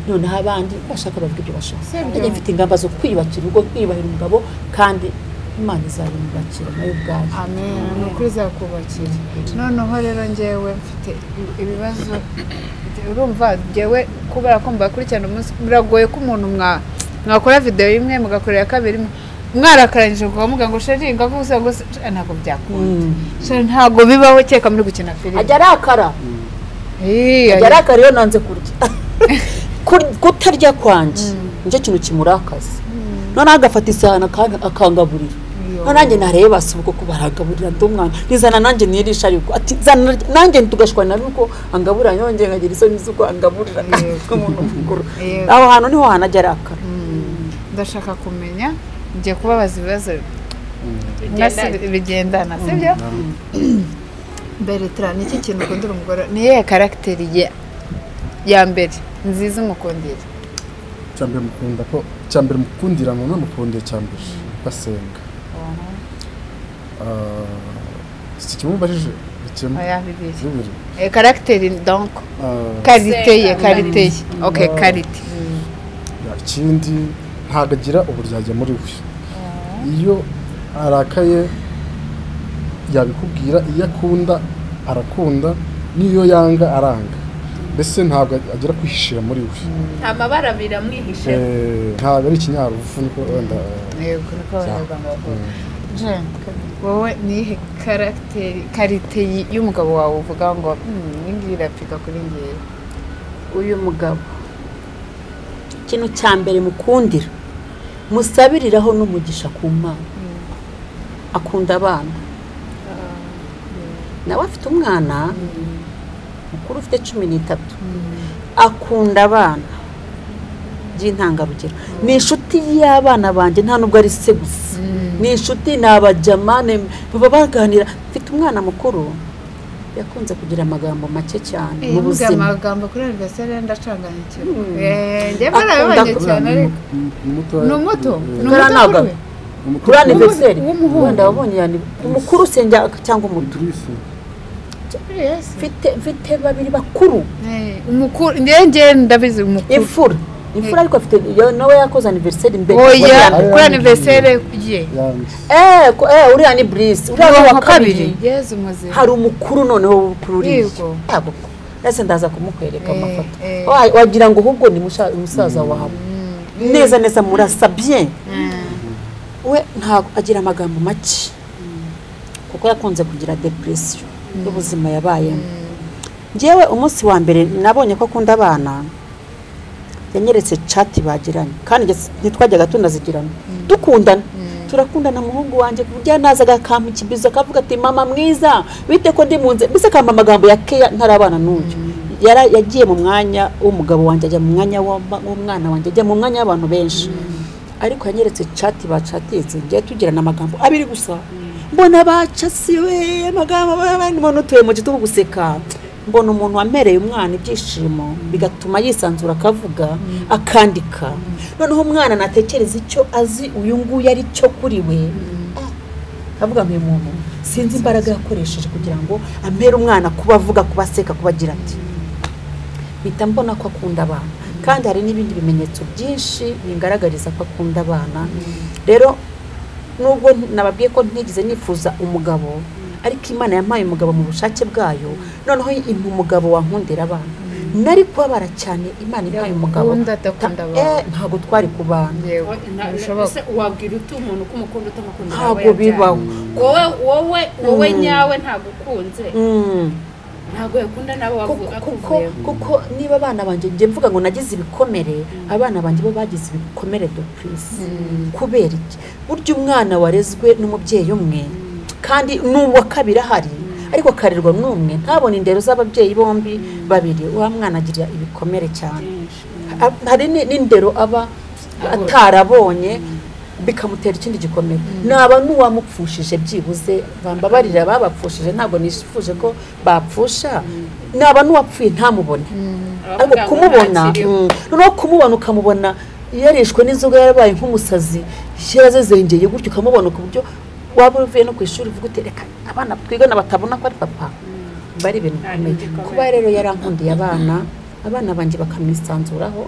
Speaker 1: Noneho abandi bashaka bavuga ibyo bashaka. Nanjye mfite ingamba zo kwiyubakira urugo kwiyubahira umugabo kandi imana izabimubakira na yo
Speaker 3: ubwayo. Ni ukuri izakubakira. Noneho rero njyewe mfite ibibazo. Urumva njyewe kubera ko mbakurikirana umunsi biragoye ko umuntu mwa mwakora videwo imwe mugakorera kabiri imwe mwarakaranyije kukamuga ngo sheri ngo se- eh, ntabwo byakunda. Sheri ntabwo bibaho cyeka muri gukina filime
Speaker 1: ajya arakara.
Speaker 3: Eh,
Speaker 1: ajya arakara iyo nanze kurya. Kur- kutarya kwanjye. Nicyo kintu kimurakaza. Noneho agafata isahani aka- akangaburira. Nanjye nareba si ubwo baragaburira ndi umwana. Nizana nanjye nirisha ariko ati zana nanjye tugashwana nuko angaburira yongeye nkagira isoni z'uko angaburira.
Speaker 3: Yego.
Speaker 1: nk'umuntu mukuru. Aho hantu ni ho hanajya arakara.
Speaker 3: Ndashaka kumenya ngiye kubabaza ibibazo bigendana sibyo beretara ni iki kintu ukundira umugore? Ni iyihe karagiteri ya mbere nziza umukundira?
Speaker 4: Cyambere mukunda ko cyambere mukundira ngo namukunde cyambere basenga. Ah, iki kimwe ubajije ikimwe
Speaker 3: oya bibiri. Karagiteri donc?
Speaker 4: Ah,
Speaker 3: karite ye karite ye ok
Speaker 4: Ah.
Speaker 3: karite
Speaker 4: ikindi ntabwo agira uburyarya muri we. Iyo arakaye yabikubwira iyo akunda arakunda n'iyo yanga aranga. Mbese ntabwo agira kwihishira muri we.
Speaker 2: Nta mabara abiri amwihishe.
Speaker 4: Eh, ntabwo ari ikinyaruvu niko wenda eh,
Speaker 3: yego niko abanyarwanda bavuga
Speaker 4: mm.
Speaker 3: Wowe ni iyihe karagiteri karite y'umugabo wawe uvuga ngo "Hmm, iyi ngiyi irapika kuri ngewe
Speaker 1: uyu mugabo. Ikintu cya mbere mukundira. Musabiriraho n'umugisha ku mana. Akunda abana. Nawe afite umwana mukuru ufite cumi n'itatu. Akunda abana. By'intangarugero. Ni inshuti y'abana banjye nta nubwo ari se gusa. Ni inshuti ni abajamane baba baganira. Mfite umwana mukuru. Yakunze kugira amagambo make cyane. Mu buzima.
Speaker 3: amagambo kuri aniversari ndacanganyikirwa
Speaker 1: Mm.
Speaker 3: Eh, narabibonye
Speaker 1: ku-
Speaker 3: cyane ariko
Speaker 4: Ni muto
Speaker 3: ni umuto ni umuto kuri we.
Speaker 1: Kuri
Speaker 3: w'umuhungu.
Speaker 1: wenda wabonye umukuru usengera cyangwa umuto? Mfite babiri bakuru.
Speaker 3: Eh, umukuru njye ndabizi umukuru.
Speaker 1: Imfura imfura ariko afite nawe yakoze aniverseri mbere
Speaker 3: oya kuri
Speaker 4: ni
Speaker 3: aniversari ye
Speaker 1: eh eh uriya ni Brice uriya ni uwa kabiri. hari umukuru noneho kuri uriya
Speaker 3: Yego.
Speaker 1: yego ese ndaza kumukwereka
Speaker 3: Eh,
Speaker 1: amafoto
Speaker 3: eh.
Speaker 1: Wa- wagira ngo ahubwo ni musha- umusaza wawe. neza neza murasa bien. We ntabwo agira amagambo make. Kuko yakunze kugira depression. Y'ubuzima yabayemo. Njyewe umunsi wa mbere nabonye ko akunda abana. Yanyeretse cati bagiranye. Kandi njye ntitwajyaga tunazigirana. Dukundana. Turakundana muhungu wanjye ku buryo nazaga akampa ikibizo akavuga ati mama mwiza bite ko ndi mu nze mbese akampa amagambo ya keya ntarabana n'uyu Yara- yagiye mu mwanya w'umugabo wanjye ajya mu mwanya w'umwana wanjye ajya mu mwanya w'abantu benshi. Ariko yanyeretse cati bacatize ngiye tugirana amagambo abiri gusa. Mbona bacasiwe amagambo mbona utuye mu gitugu guseka. Mbona umuntu wampereye umwana ibyishimo bigatuma yisanzura akavuga akandika. Noneho umwana natekereza icyo azi uyu nguyu ari cyo kuri we. Avuga ngo uyu muntu sinzi imbaraga yakoresheje kugira ngo ampere umwana kuba avuga kuba aseka kuba agira ati mpita mbona ko akunda abana. Kandi hari n'ibindi bimenyetso byinshi bigaragariza ko akunda abana. Rero nubwo nababwiye ko ntigeze nifuza umugabo ariko imana yampaye umugabo mu bushake bwayo noneho umugabo wankundira abana nari kubabara cyane imana impaye umugabo. eh, ntabwo twari
Speaker 3: ntibishoboka
Speaker 2: ese wabwira ute umuntu ko umukunda utamukunda
Speaker 1: ntabwo bibaho.
Speaker 2: Wowe wowe wowe
Speaker 1: Mm.
Speaker 2: nyawe ntabwo ukunze
Speaker 1: Mm.
Speaker 2: ntabwo yakunda nabo
Speaker 1: kuko
Speaker 2: bavuga
Speaker 1: kuko niba abana banjye njye mvuga ngo nagize ibikomere abana banjye bo bagize ibikomere do purisi kubera iki? Burya umwana warezwe n'umubyeyi umwe kandi n'uwa kabiri ahari ariko akarerwa n'umwe. Ntabone indero z'ababyeyi bombi babiri wa mwana agira ibikomere cyane. Ha- hari ni- n'indero aba atarabonye bikamutera ikindi gikomere. Naba n'uwamupfushije byibuze bambabarira babapfushije ntabwo nifuje ko bapfusha. Naba n'uwapfuye ntamubone. Ariko
Speaker 2: Abavuga ngo
Speaker 1: kumubona mm, noneho kumubona ukamubona yarishwe n'inzoga yarabaye nk'umusazi yarazezengeye gutyo ukamubona ku buryo waba uvuye no ku ishuri uvuga uti reka abana twigana batabona ko ari papa. Biba ari ibintu bikomeye. kuba rero yarankundiye abana abana banjye bakamisanzuraho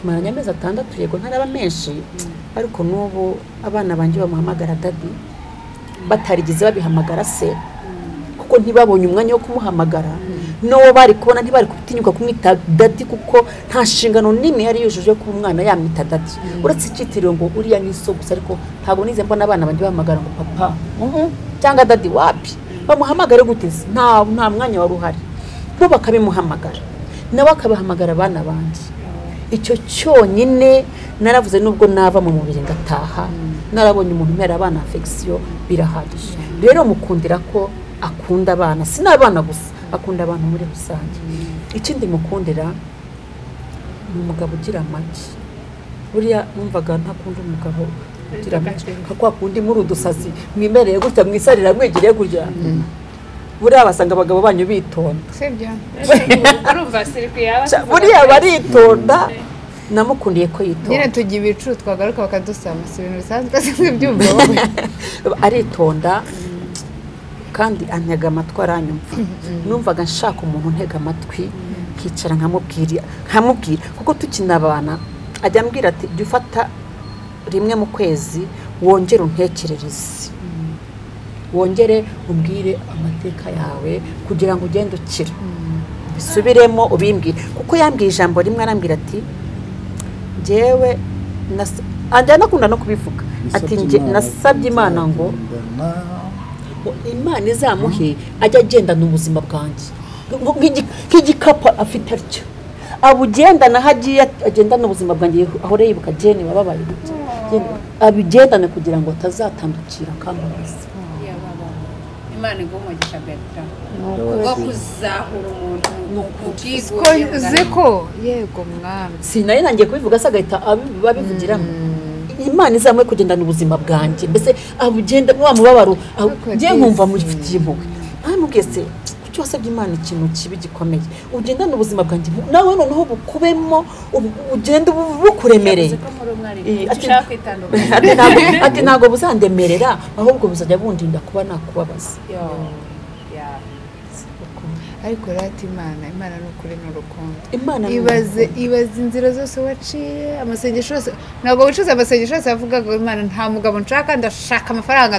Speaker 1: tumaranye amezi atandatu yego ntaraba menshi. Ariko n'ubu abana banjye bamuhamagara dadi batarigeze babihamagara se. Kuko ntibabonye umwanya wo kumuhamagara. N'uwo bari kubona ntibari gutinyuka kumwita dadi kuko nta nshingano n'imwe yari yujuje kuba umwana yamwita dadi uretse icyitiriwe ngo uriya ni so gusa ariko ntabwo nize mbona abana banjye bahamagara ngo papa mhm, cyangwa dadi wapi? Bamuhamagare gute? Se nta nta mwanya wari uhari. Bo bakabimuhamagara. Nawe akabahamagara abana banjye icyo cyonyine naravuze nubwo nava mu mubiri ngataha narabonye umuntu umera abana afegisiyo birahagije. Rero mukundira ko akunda abana. Si n'abana gusa akunda abantu muri rusange. Ikindi mukundira ni umugabo ugira amagi. Buriya numvaga ntakunda umugabo ugira amagi. Nka kwa kundi muri udusazi mwimereye gutya mwisarira mwigiriye gutya. Buriya basanga abagabo banyu bitonda. Buriya baritonda namukundiye ko yitonda.
Speaker 3: Nyine tujya ibicu twagaruka bakadusama. Si ibintu bisanzwe wowe
Speaker 1: aritonda kandi antega amatwi aranyumva. Numvaga nshaka umuntu untega amatwi nkicara nkamubwira nkamubwira. Kuko tukinabana ajya ambwira ati jya ufata rimwe mu kwezi wongere untekerereze wongere umbwire amateka yawe kugira ngo ugende ukira. Bisubiremo ubimbwire. Kuko yambwiye ijambo rimwe arambwira ati njyewe nas- ajya anakunda no kubivuga. Ati nasabye imana ngo ngo imana izamuhe ajye agendana ubuzima bwanjye. Nk'igikapu afite atyo. Abugendana aho agiye agendana ubuzima bwanjye ahore yibuka jeni wababaye gutya Jeni, abigendane kugira ngo atazatandukira akambabaza
Speaker 2: imana iguha umugisha bertrand. Bwo kuzahura umuntu
Speaker 3: uzi ko yego mwami.
Speaker 1: Sinari nangiye kubivuga se agahita abi- babivugiramo imana izamuhe kugendana ubuzima bwanjye. Mbese abugenda wa mubabaro
Speaker 3: Ariko
Speaker 1: njye nkumva mufitiye impuhwe. Ntamubwiye se kuki wasabye imana ikintu kibi gikomeye? Ugendane ubuzima bwanjye nawe noneho bukubemo bu- bukuremereye Eh, ati- ntabwo- buzandemerera ahubwo buzajya bundinda kuba nakubabaza.
Speaker 3: Ariko rati imana imana ni ukuri ni urukundo. Ibaze ibaze inzira zose waciye amasengesho yose ntabwo wicuza amasengesho yose yavugaga imana nta mugabo nshaka ndashaka amafaranga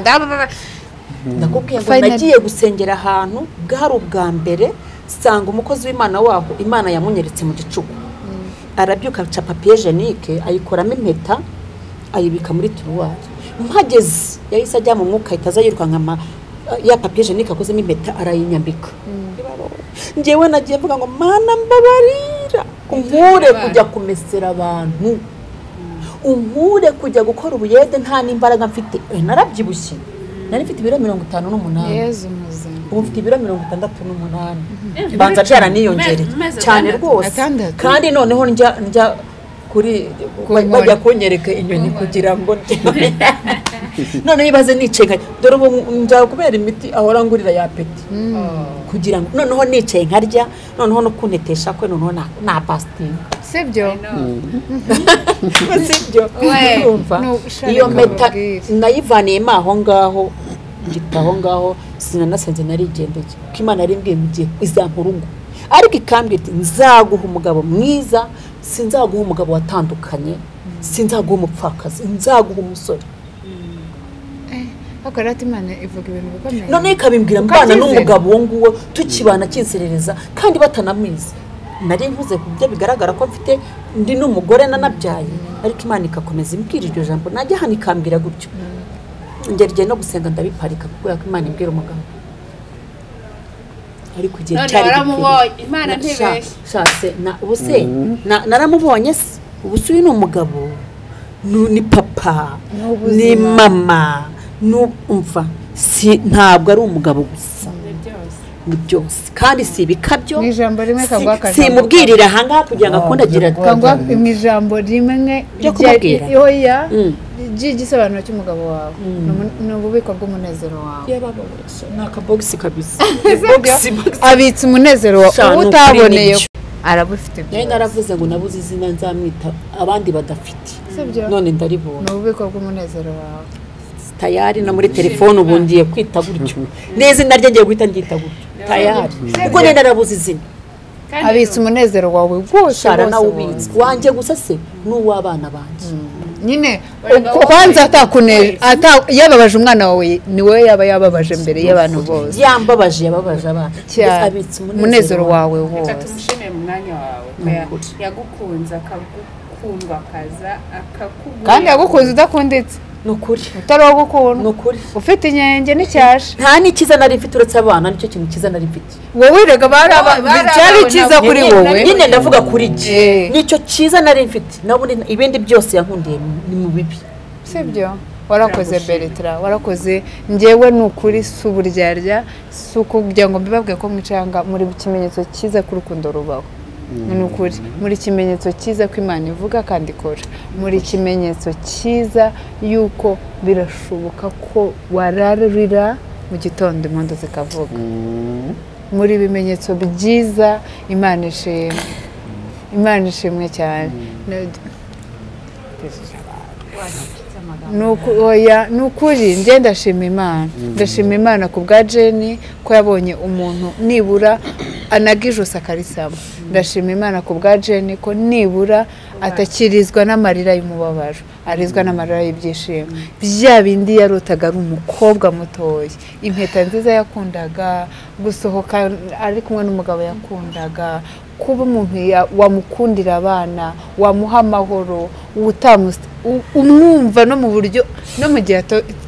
Speaker 1: ndakubwiye ngo
Speaker 3: Finally.
Speaker 1: nagiye gusengera ahantu bwari ubwa mbere sanga umukozi w'imana waho imana yamunyeretse mu gicuku. Arabyuka aca papiye jenike ayikoramo impeta ayibika muri turuwari. Mpageze yahise ajya mu mwuka ahita aza yirukanka ya papiye jenike akozemo impeta arayinyambika ngewe nagiye mvuga ngo mana mbabarira nkure kujya kumesera abantu unkure kujya gukora ubuyede nta n'imbaraga mfite Eh, narabyibushye nari mfite ibiro mirongo itanu n'umunani ubu mfite ibiro mirongo itandatu n'umunani mbanza byaraniyongereye
Speaker 2: Me- mezi
Speaker 1: cyane rwose kandi noneho njya njya kuri
Speaker 3: Ku
Speaker 1: ba- bajya kunyereka inyoni kugira ngo noneho ibaze nicaye nka dore ubu njya kubera imiti ahora ngurira ya peti kugira ngo noneho nicaye nkarya noneho no kunetesha kwe noneho na,
Speaker 3: sibyo?
Speaker 2: We,
Speaker 1: urumva
Speaker 3: no, ushaka
Speaker 1: iyo meta nayivaniyemo aho ngaho ngita aho ngaho sinanasenze narigendeye kuko imana yari imbwiye ngo igiye izankura ngo ariko ikambwira iti nzaguha umugabo mwiza sinzaguha umugabo watandukanye. Sinzaguha umupfakazi. Nzaguha umusore.
Speaker 3: Ibintu bikomeye?
Speaker 1: Noneho ikabimbwira mbana n'umugabo uwo nguwo tukibana kinserereza kandi batanamwiza nari nkuze ku byo bigaragara ko mfite ndi n'umugore nanabyaye. Ariko imana igakomeza imbwira iryo jambo. Najya hano ikambwira gutyo. Ngera igihe no gusenga ndabiparika kubera ko imana ibwira umugabo. Ariko igihe
Speaker 2: None
Speaker 1: cyari
Speaker 2: waramubonye. Imana
Speaker 1: Na-
Speaker 2: ntibeshya.
Speaker 1: sha- sha, se, na- ubu se na- naramubonye se. Ubu se uyu ni umugabo. Ni papa
Speaker 3: Ni
Speaker 1: ni mama. Numva si ntabwo ari umugabo gusa.
Speaker 2: Ni byose.
Speaker 1: ni kandi si ibikabyo
Speaker 3: mu ijambo rimwe
Speaker 1: si-
Speaker 3: kaguha akajambo
Speaker 1: simubwirira ahangaha kugira ngo akunde agira ati
Speaker 3: mu ijambo rimwe
Speaker 1: Ryo kumubwira?
Speaker 3: oya
Speaker 1: Mm.
Speaker 3: ry'igisobanuro cy'umugabo wawe? Ni umu- ni ububiko bw'umunezero wawe.
Speaker 1: Ni akabogisi kabisa.
Speaker 3: Abitse umunezero wawe
Speaker 1: ni
Speaker 3: utaboneye. arabufite byose.
Speaker 1: naravuze ngo nabuze izina nzamwita abandi badafite. None
Speaker 3: ni
Speaker 1: ndaribona
Speaker 3: ububiko bw'umunezero wawe.
Speaker 1: Tayari no muri telefone ubu ngiye kwita gutyo. N'izina rye ngiye guhita ryita gutyo. Tayari kuko nari narabuze izina?
Speaker 3: Abitse umunezero wawe wose
Speaker 1: shara
Speaker 3: wose
Speaker 1: nawe ubitse wanjye gusa se n'uw'abana banjye
Speaker 3: nyine uko-
Speaker 2: wowe
Speaker 3: kwanza yababaje umwana wawe ni wowe yaba yababaje mbere y'abantu bose.
Speaker 1: Yambabaje yababaje abana.
Speaker 3: Umunezero wawe
Speaker 2: reka
Speaker 3: wose.
Speaker 2: tumushimire mu mwanya wawe.
Speaker 1: Ukuri.
Speaker 2: yagukunze akagukundwa akaza akakugura
Speaker 3: kandi yagukunze udakunditse.
Speaker 1: Ni ukuri
Speaker 3: utari uwo gukunda.
Speaker 1: Ni ukuri
Speaker 3: ufite inkenge n'icyasha
Speaker 1: nta n'ikiza nari mfite uretse abana ni cyo kintu cyiza nari mfite.
Speaker 3: Wowe rega bari aba-
Speaker 2: Bari
Speaker 3: cyari cyiza kuri wowe
Speaker 1: nyine ndavuga kuri
Speaker 3: Eh.
Speaker 1: jye ni cyo cyiza nari mfite. Nabundi ibindi byose yankundiye ni mu bibi.
Speaker 3: Sibyo? Warakoze beretara warakoze. Ngewe ni ukuri si uburyarya si ukugira ngo mbibabwe ko mwicanga muri ikimenyetso cyiza ko urukundo rubaho. Ni ukuri muri ikimenyetso cyiza ko imana ivuga kandi ikora. Muri ikimenyetso cyiza y'uko birashoboka ko wararira mu gitondo impundu zikavuga. Muri ibimenyetso byiza imana ishimwe. Imana ishimwe cyane. Ni oya, ni ukuri njye ndashima imana. Ndashima imana ku bwa jeni ko yabonye umuntu nibura anaga ijosi ndashima imana ku bwa jeni ko nibura atakirizwa n'amarira y'umubabaro. Arizwa n'amarira y'ibyishimo. Bya bindi yarotaga ari umukobwa mutoya. Impeta nziza yakundaga gusohoka ari kumwe n'umugabo yakundaga kuba umuntu wamukundira abana wamuha amahoro umwumva no mu buryo no mu gihe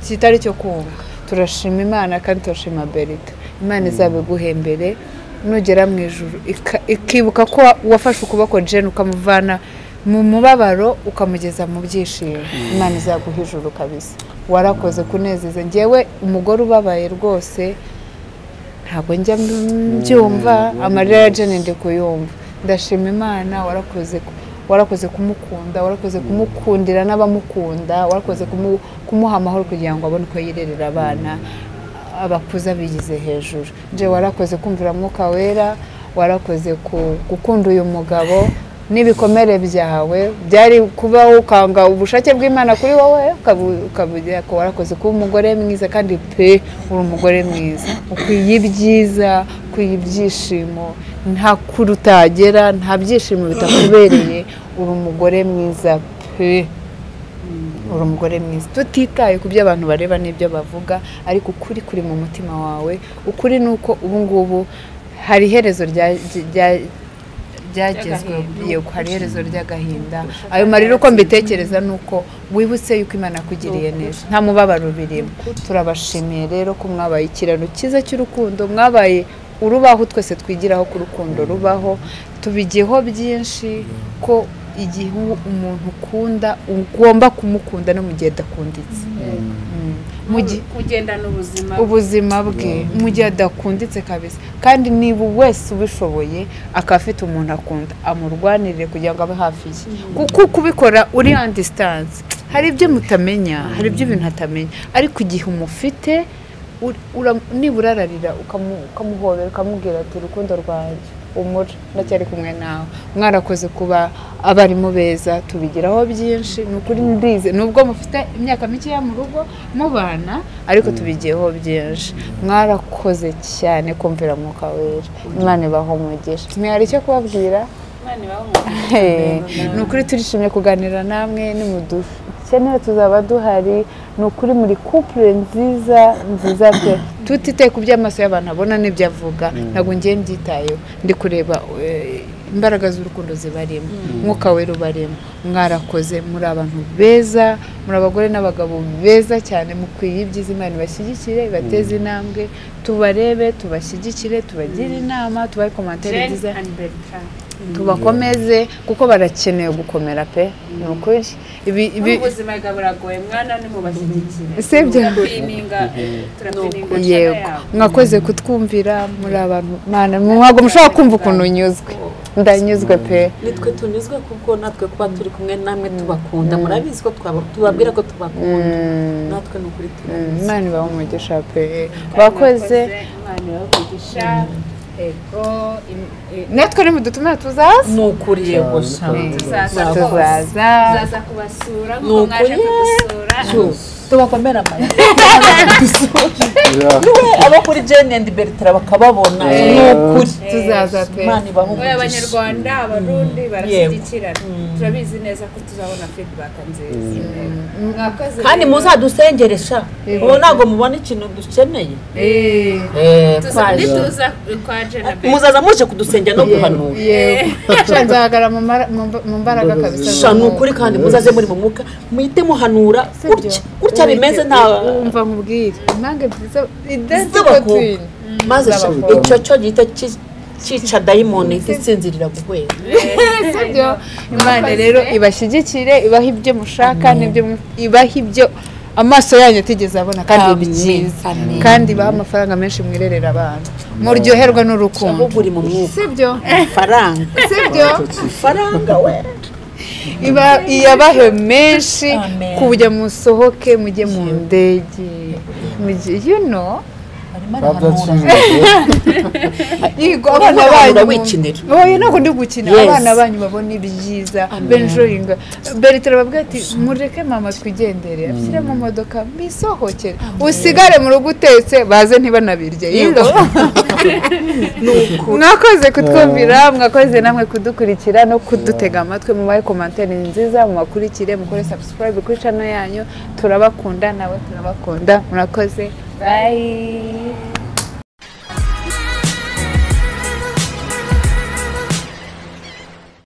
Speaker 3: kitari cyo kumva. Turashima imana kandi turashima berita imana izabiguhembere nugera mu ika- ikibuka ko wa- wafashe ukuboko jene ukamuvana mu mubabaro ukamugeza mu byishimo. Imana izaguha ijuru kabisa. Warakoze kunezeza. Ngewe umugore ubabaye rwose ntabwo njya mbyumva. Amarira ya jene ndi kuyumva. Ndashima imana warakoze warakoze kumukunda warakoze kumukundira n'abamukunda warakoze kumu- kumuha amahoro kugira ngo abone uko yirerera abana. Abakuze abigize hejuru. Nje warakoze kumvira mwuka wera warakoze ku- gukunda uyu mugabo n'ibikomere byawe. Byari kuba ukanga ubushake bw'imana kuri wowe ukabu- ukabugira ko warakoze kuba umugore mwiza kandi pe uri umugore mwiza. Ukwiye ibyiza ukwiye ibyishimo. Nta kure utagera nta byishimo bitakubereye uri umugore mwiza pe. Uri umugore mwiza. Tutitaye ku byo abantu bareba n'ibyo bavuga ariko ukuri kuri mu mutima wawe ukuri ni uko ubu ngubu hari iherezo rya- rya- ryagezweho. Hari iherezo ry'agahinda. Ayo marira uko mbitekereza ni uko wibutse yuko imana yakugiriye neza. Nta mubabaro birimo. Turabashimiye rero ko mwabaye ikiraro cyiza cy'urukundo mwabaye urubaho twese twigiraho ko urukundo rubaho. Tubigiyeho byinshi ko igihe umuntu ukunda ugomba kumukunda no mu gihe adakunditse Mm. mu gihe
Speaker 2: kugendana ubuzima
Speaker 3: ubuzima bwe. Mu gihe adakunditse kabisa. Kandi niba wese ubishoboye akaba afite umuntu akunda amurwanirire kugira ngo abe hafi ye. Kuko kubikora uri distance hari ibyo mutamenya hari ibyo ibintu atamenya. Ariko igihe umufite ur- ura- nibura ararira ukamu- ukamuhobera ukamubwira ati urukundo rwanjye. Umura ndacyari kumwe nawe. Mwarakoze kuba abarimu beza tubigiraho byinshi. Ni ukuri ndize nubwo mufite imyaka mikeya mu rugo mubana ariko tubigiyeho byinshi. Mwarakoze cyane kumvira mwuka wera. Imana ibaho umugisha mwari icyo kubabwira? Ni ukuri turishimye kuganira namwe nimudukeneye tuzaba duhari. Ni ukuri muri couple nziza nziza pe. Tutite ku byo amaso y'abantu abona n'ibyo avuga. Ntabwo ngiye mbyitayeho. Ndi kureba eh, imbaraga z'urukundo zibarimo. Mwuka wera ubarimo mwarakoze muri abantu beza muri abagore n'abagabo beza cyane. Mukwiye ibyiza imana ibashyigikire ibateze intambwe. Tubarebe tubashyigikire tubagire inama tubahe komantere nziza. Tubakomeze kuko barakeneye gukomera pe. Ni ukuri. Ibi ibi
Speaker 2: ubuzima buragoye mwana channel
Speaker 3: yego. mwakoze kutwumvira muri abantu mana ntabwo mushobora kumva ukuntu unyuzwe. Ndanyuzwe pe.
Speaker 1: Nitwe tunyuzwe kuko natwe kuba turi kumwe namwe tubakunda. Murabizi ko tubabwira ko tubakunda. Natwe ni ukuri turabizi.
Speaker 3: Imana ibaha umugisha pe. Bakoze
Speaker 2: Imana ibahe umugisha. Ego im- eh,
Speaker 3: natwe nimudutumira tuzaza
Speaker 1: ni ukuri yego
Speaker 2: tuzaza
Speaker 3: tuzaza
Speaker 2: kubasura
Speaker 1: Ni
Speaker 2: nk'uko mwaje
Speaker 1: ukuri.
Speaker 2: kudusura
Speaker 1: tubakomera
Speaker 4: Yeah.
Speaker 1: abo kuri jane and bertara bakababona
Speaker 3: Eh.
Speaker 1: ni ukuri
Speaker 3: tuzaza
Speaker 1: umugisha.
Speaker 2: Abanyarwanda abarundi barashyigikirana turabizi neza ko tuzabona feedback nziza. Mwakoze
Speaker 1: kandi
Speaker 2: rero.
Speaker 1: muzadusengere sha ubu ntabwo mubona ikintu dukeneye.
Speaker 3: Eh,
Speaker 1: Eh, muzaza muje kudusengera no guhanura.
Speaker 3: Sha nzahagarara mu mbaraga kabisa.
Speaker 1: Ni ukuri kandi muzaze muri mu mwuka muhite muhanura gutya gutya. Bimeze nta
Speaker 3: wumva nziza identical
Speaker 1: z'abakobwa maze icyo cyo gihita cyica dayimoni isinzirira guhwera
Speaker 3: sibyo imana rero ibashyigikire ibaha ibyo mushaka n'ibyo ibaha ibyo amaso yanyu atigeze abona kandi byiza kandi ibaha amafaranga menshi mwirerera abana muryoherwa n'urukundo
Speaker 1: ahubwo uri mu mwuka
Speaker 3: sibyo
Speaker 1: faranga
Speaker 3: sibyo
Speaker 1: faranga we
Speaker 3: iyabahe menshi? Ku buryo musohoke mujye mu ndege. Mujye you know.
Speaker 4: Babyakiriye.
Speaker 3: Yego abana banyu
Speaker 1: wikinira.
Speaker 3: oya ntabwo ndi gukina abana banyu babona ibyiza benjoyinga beritera babwira ati mureke mama twigendere. Ashyire mu modoka. Bisohokere usigare mu rugo utetse baze ntibanabirye. Yego. Mwakoze kutwumvira mwakoze namwe kudukurikira no kudutega amatwi. Mubahe komantere nziza mubakurikire mukore subscribe kuri channel yanyu. Turabakunda nawe turabakunda. Murakoze. Bye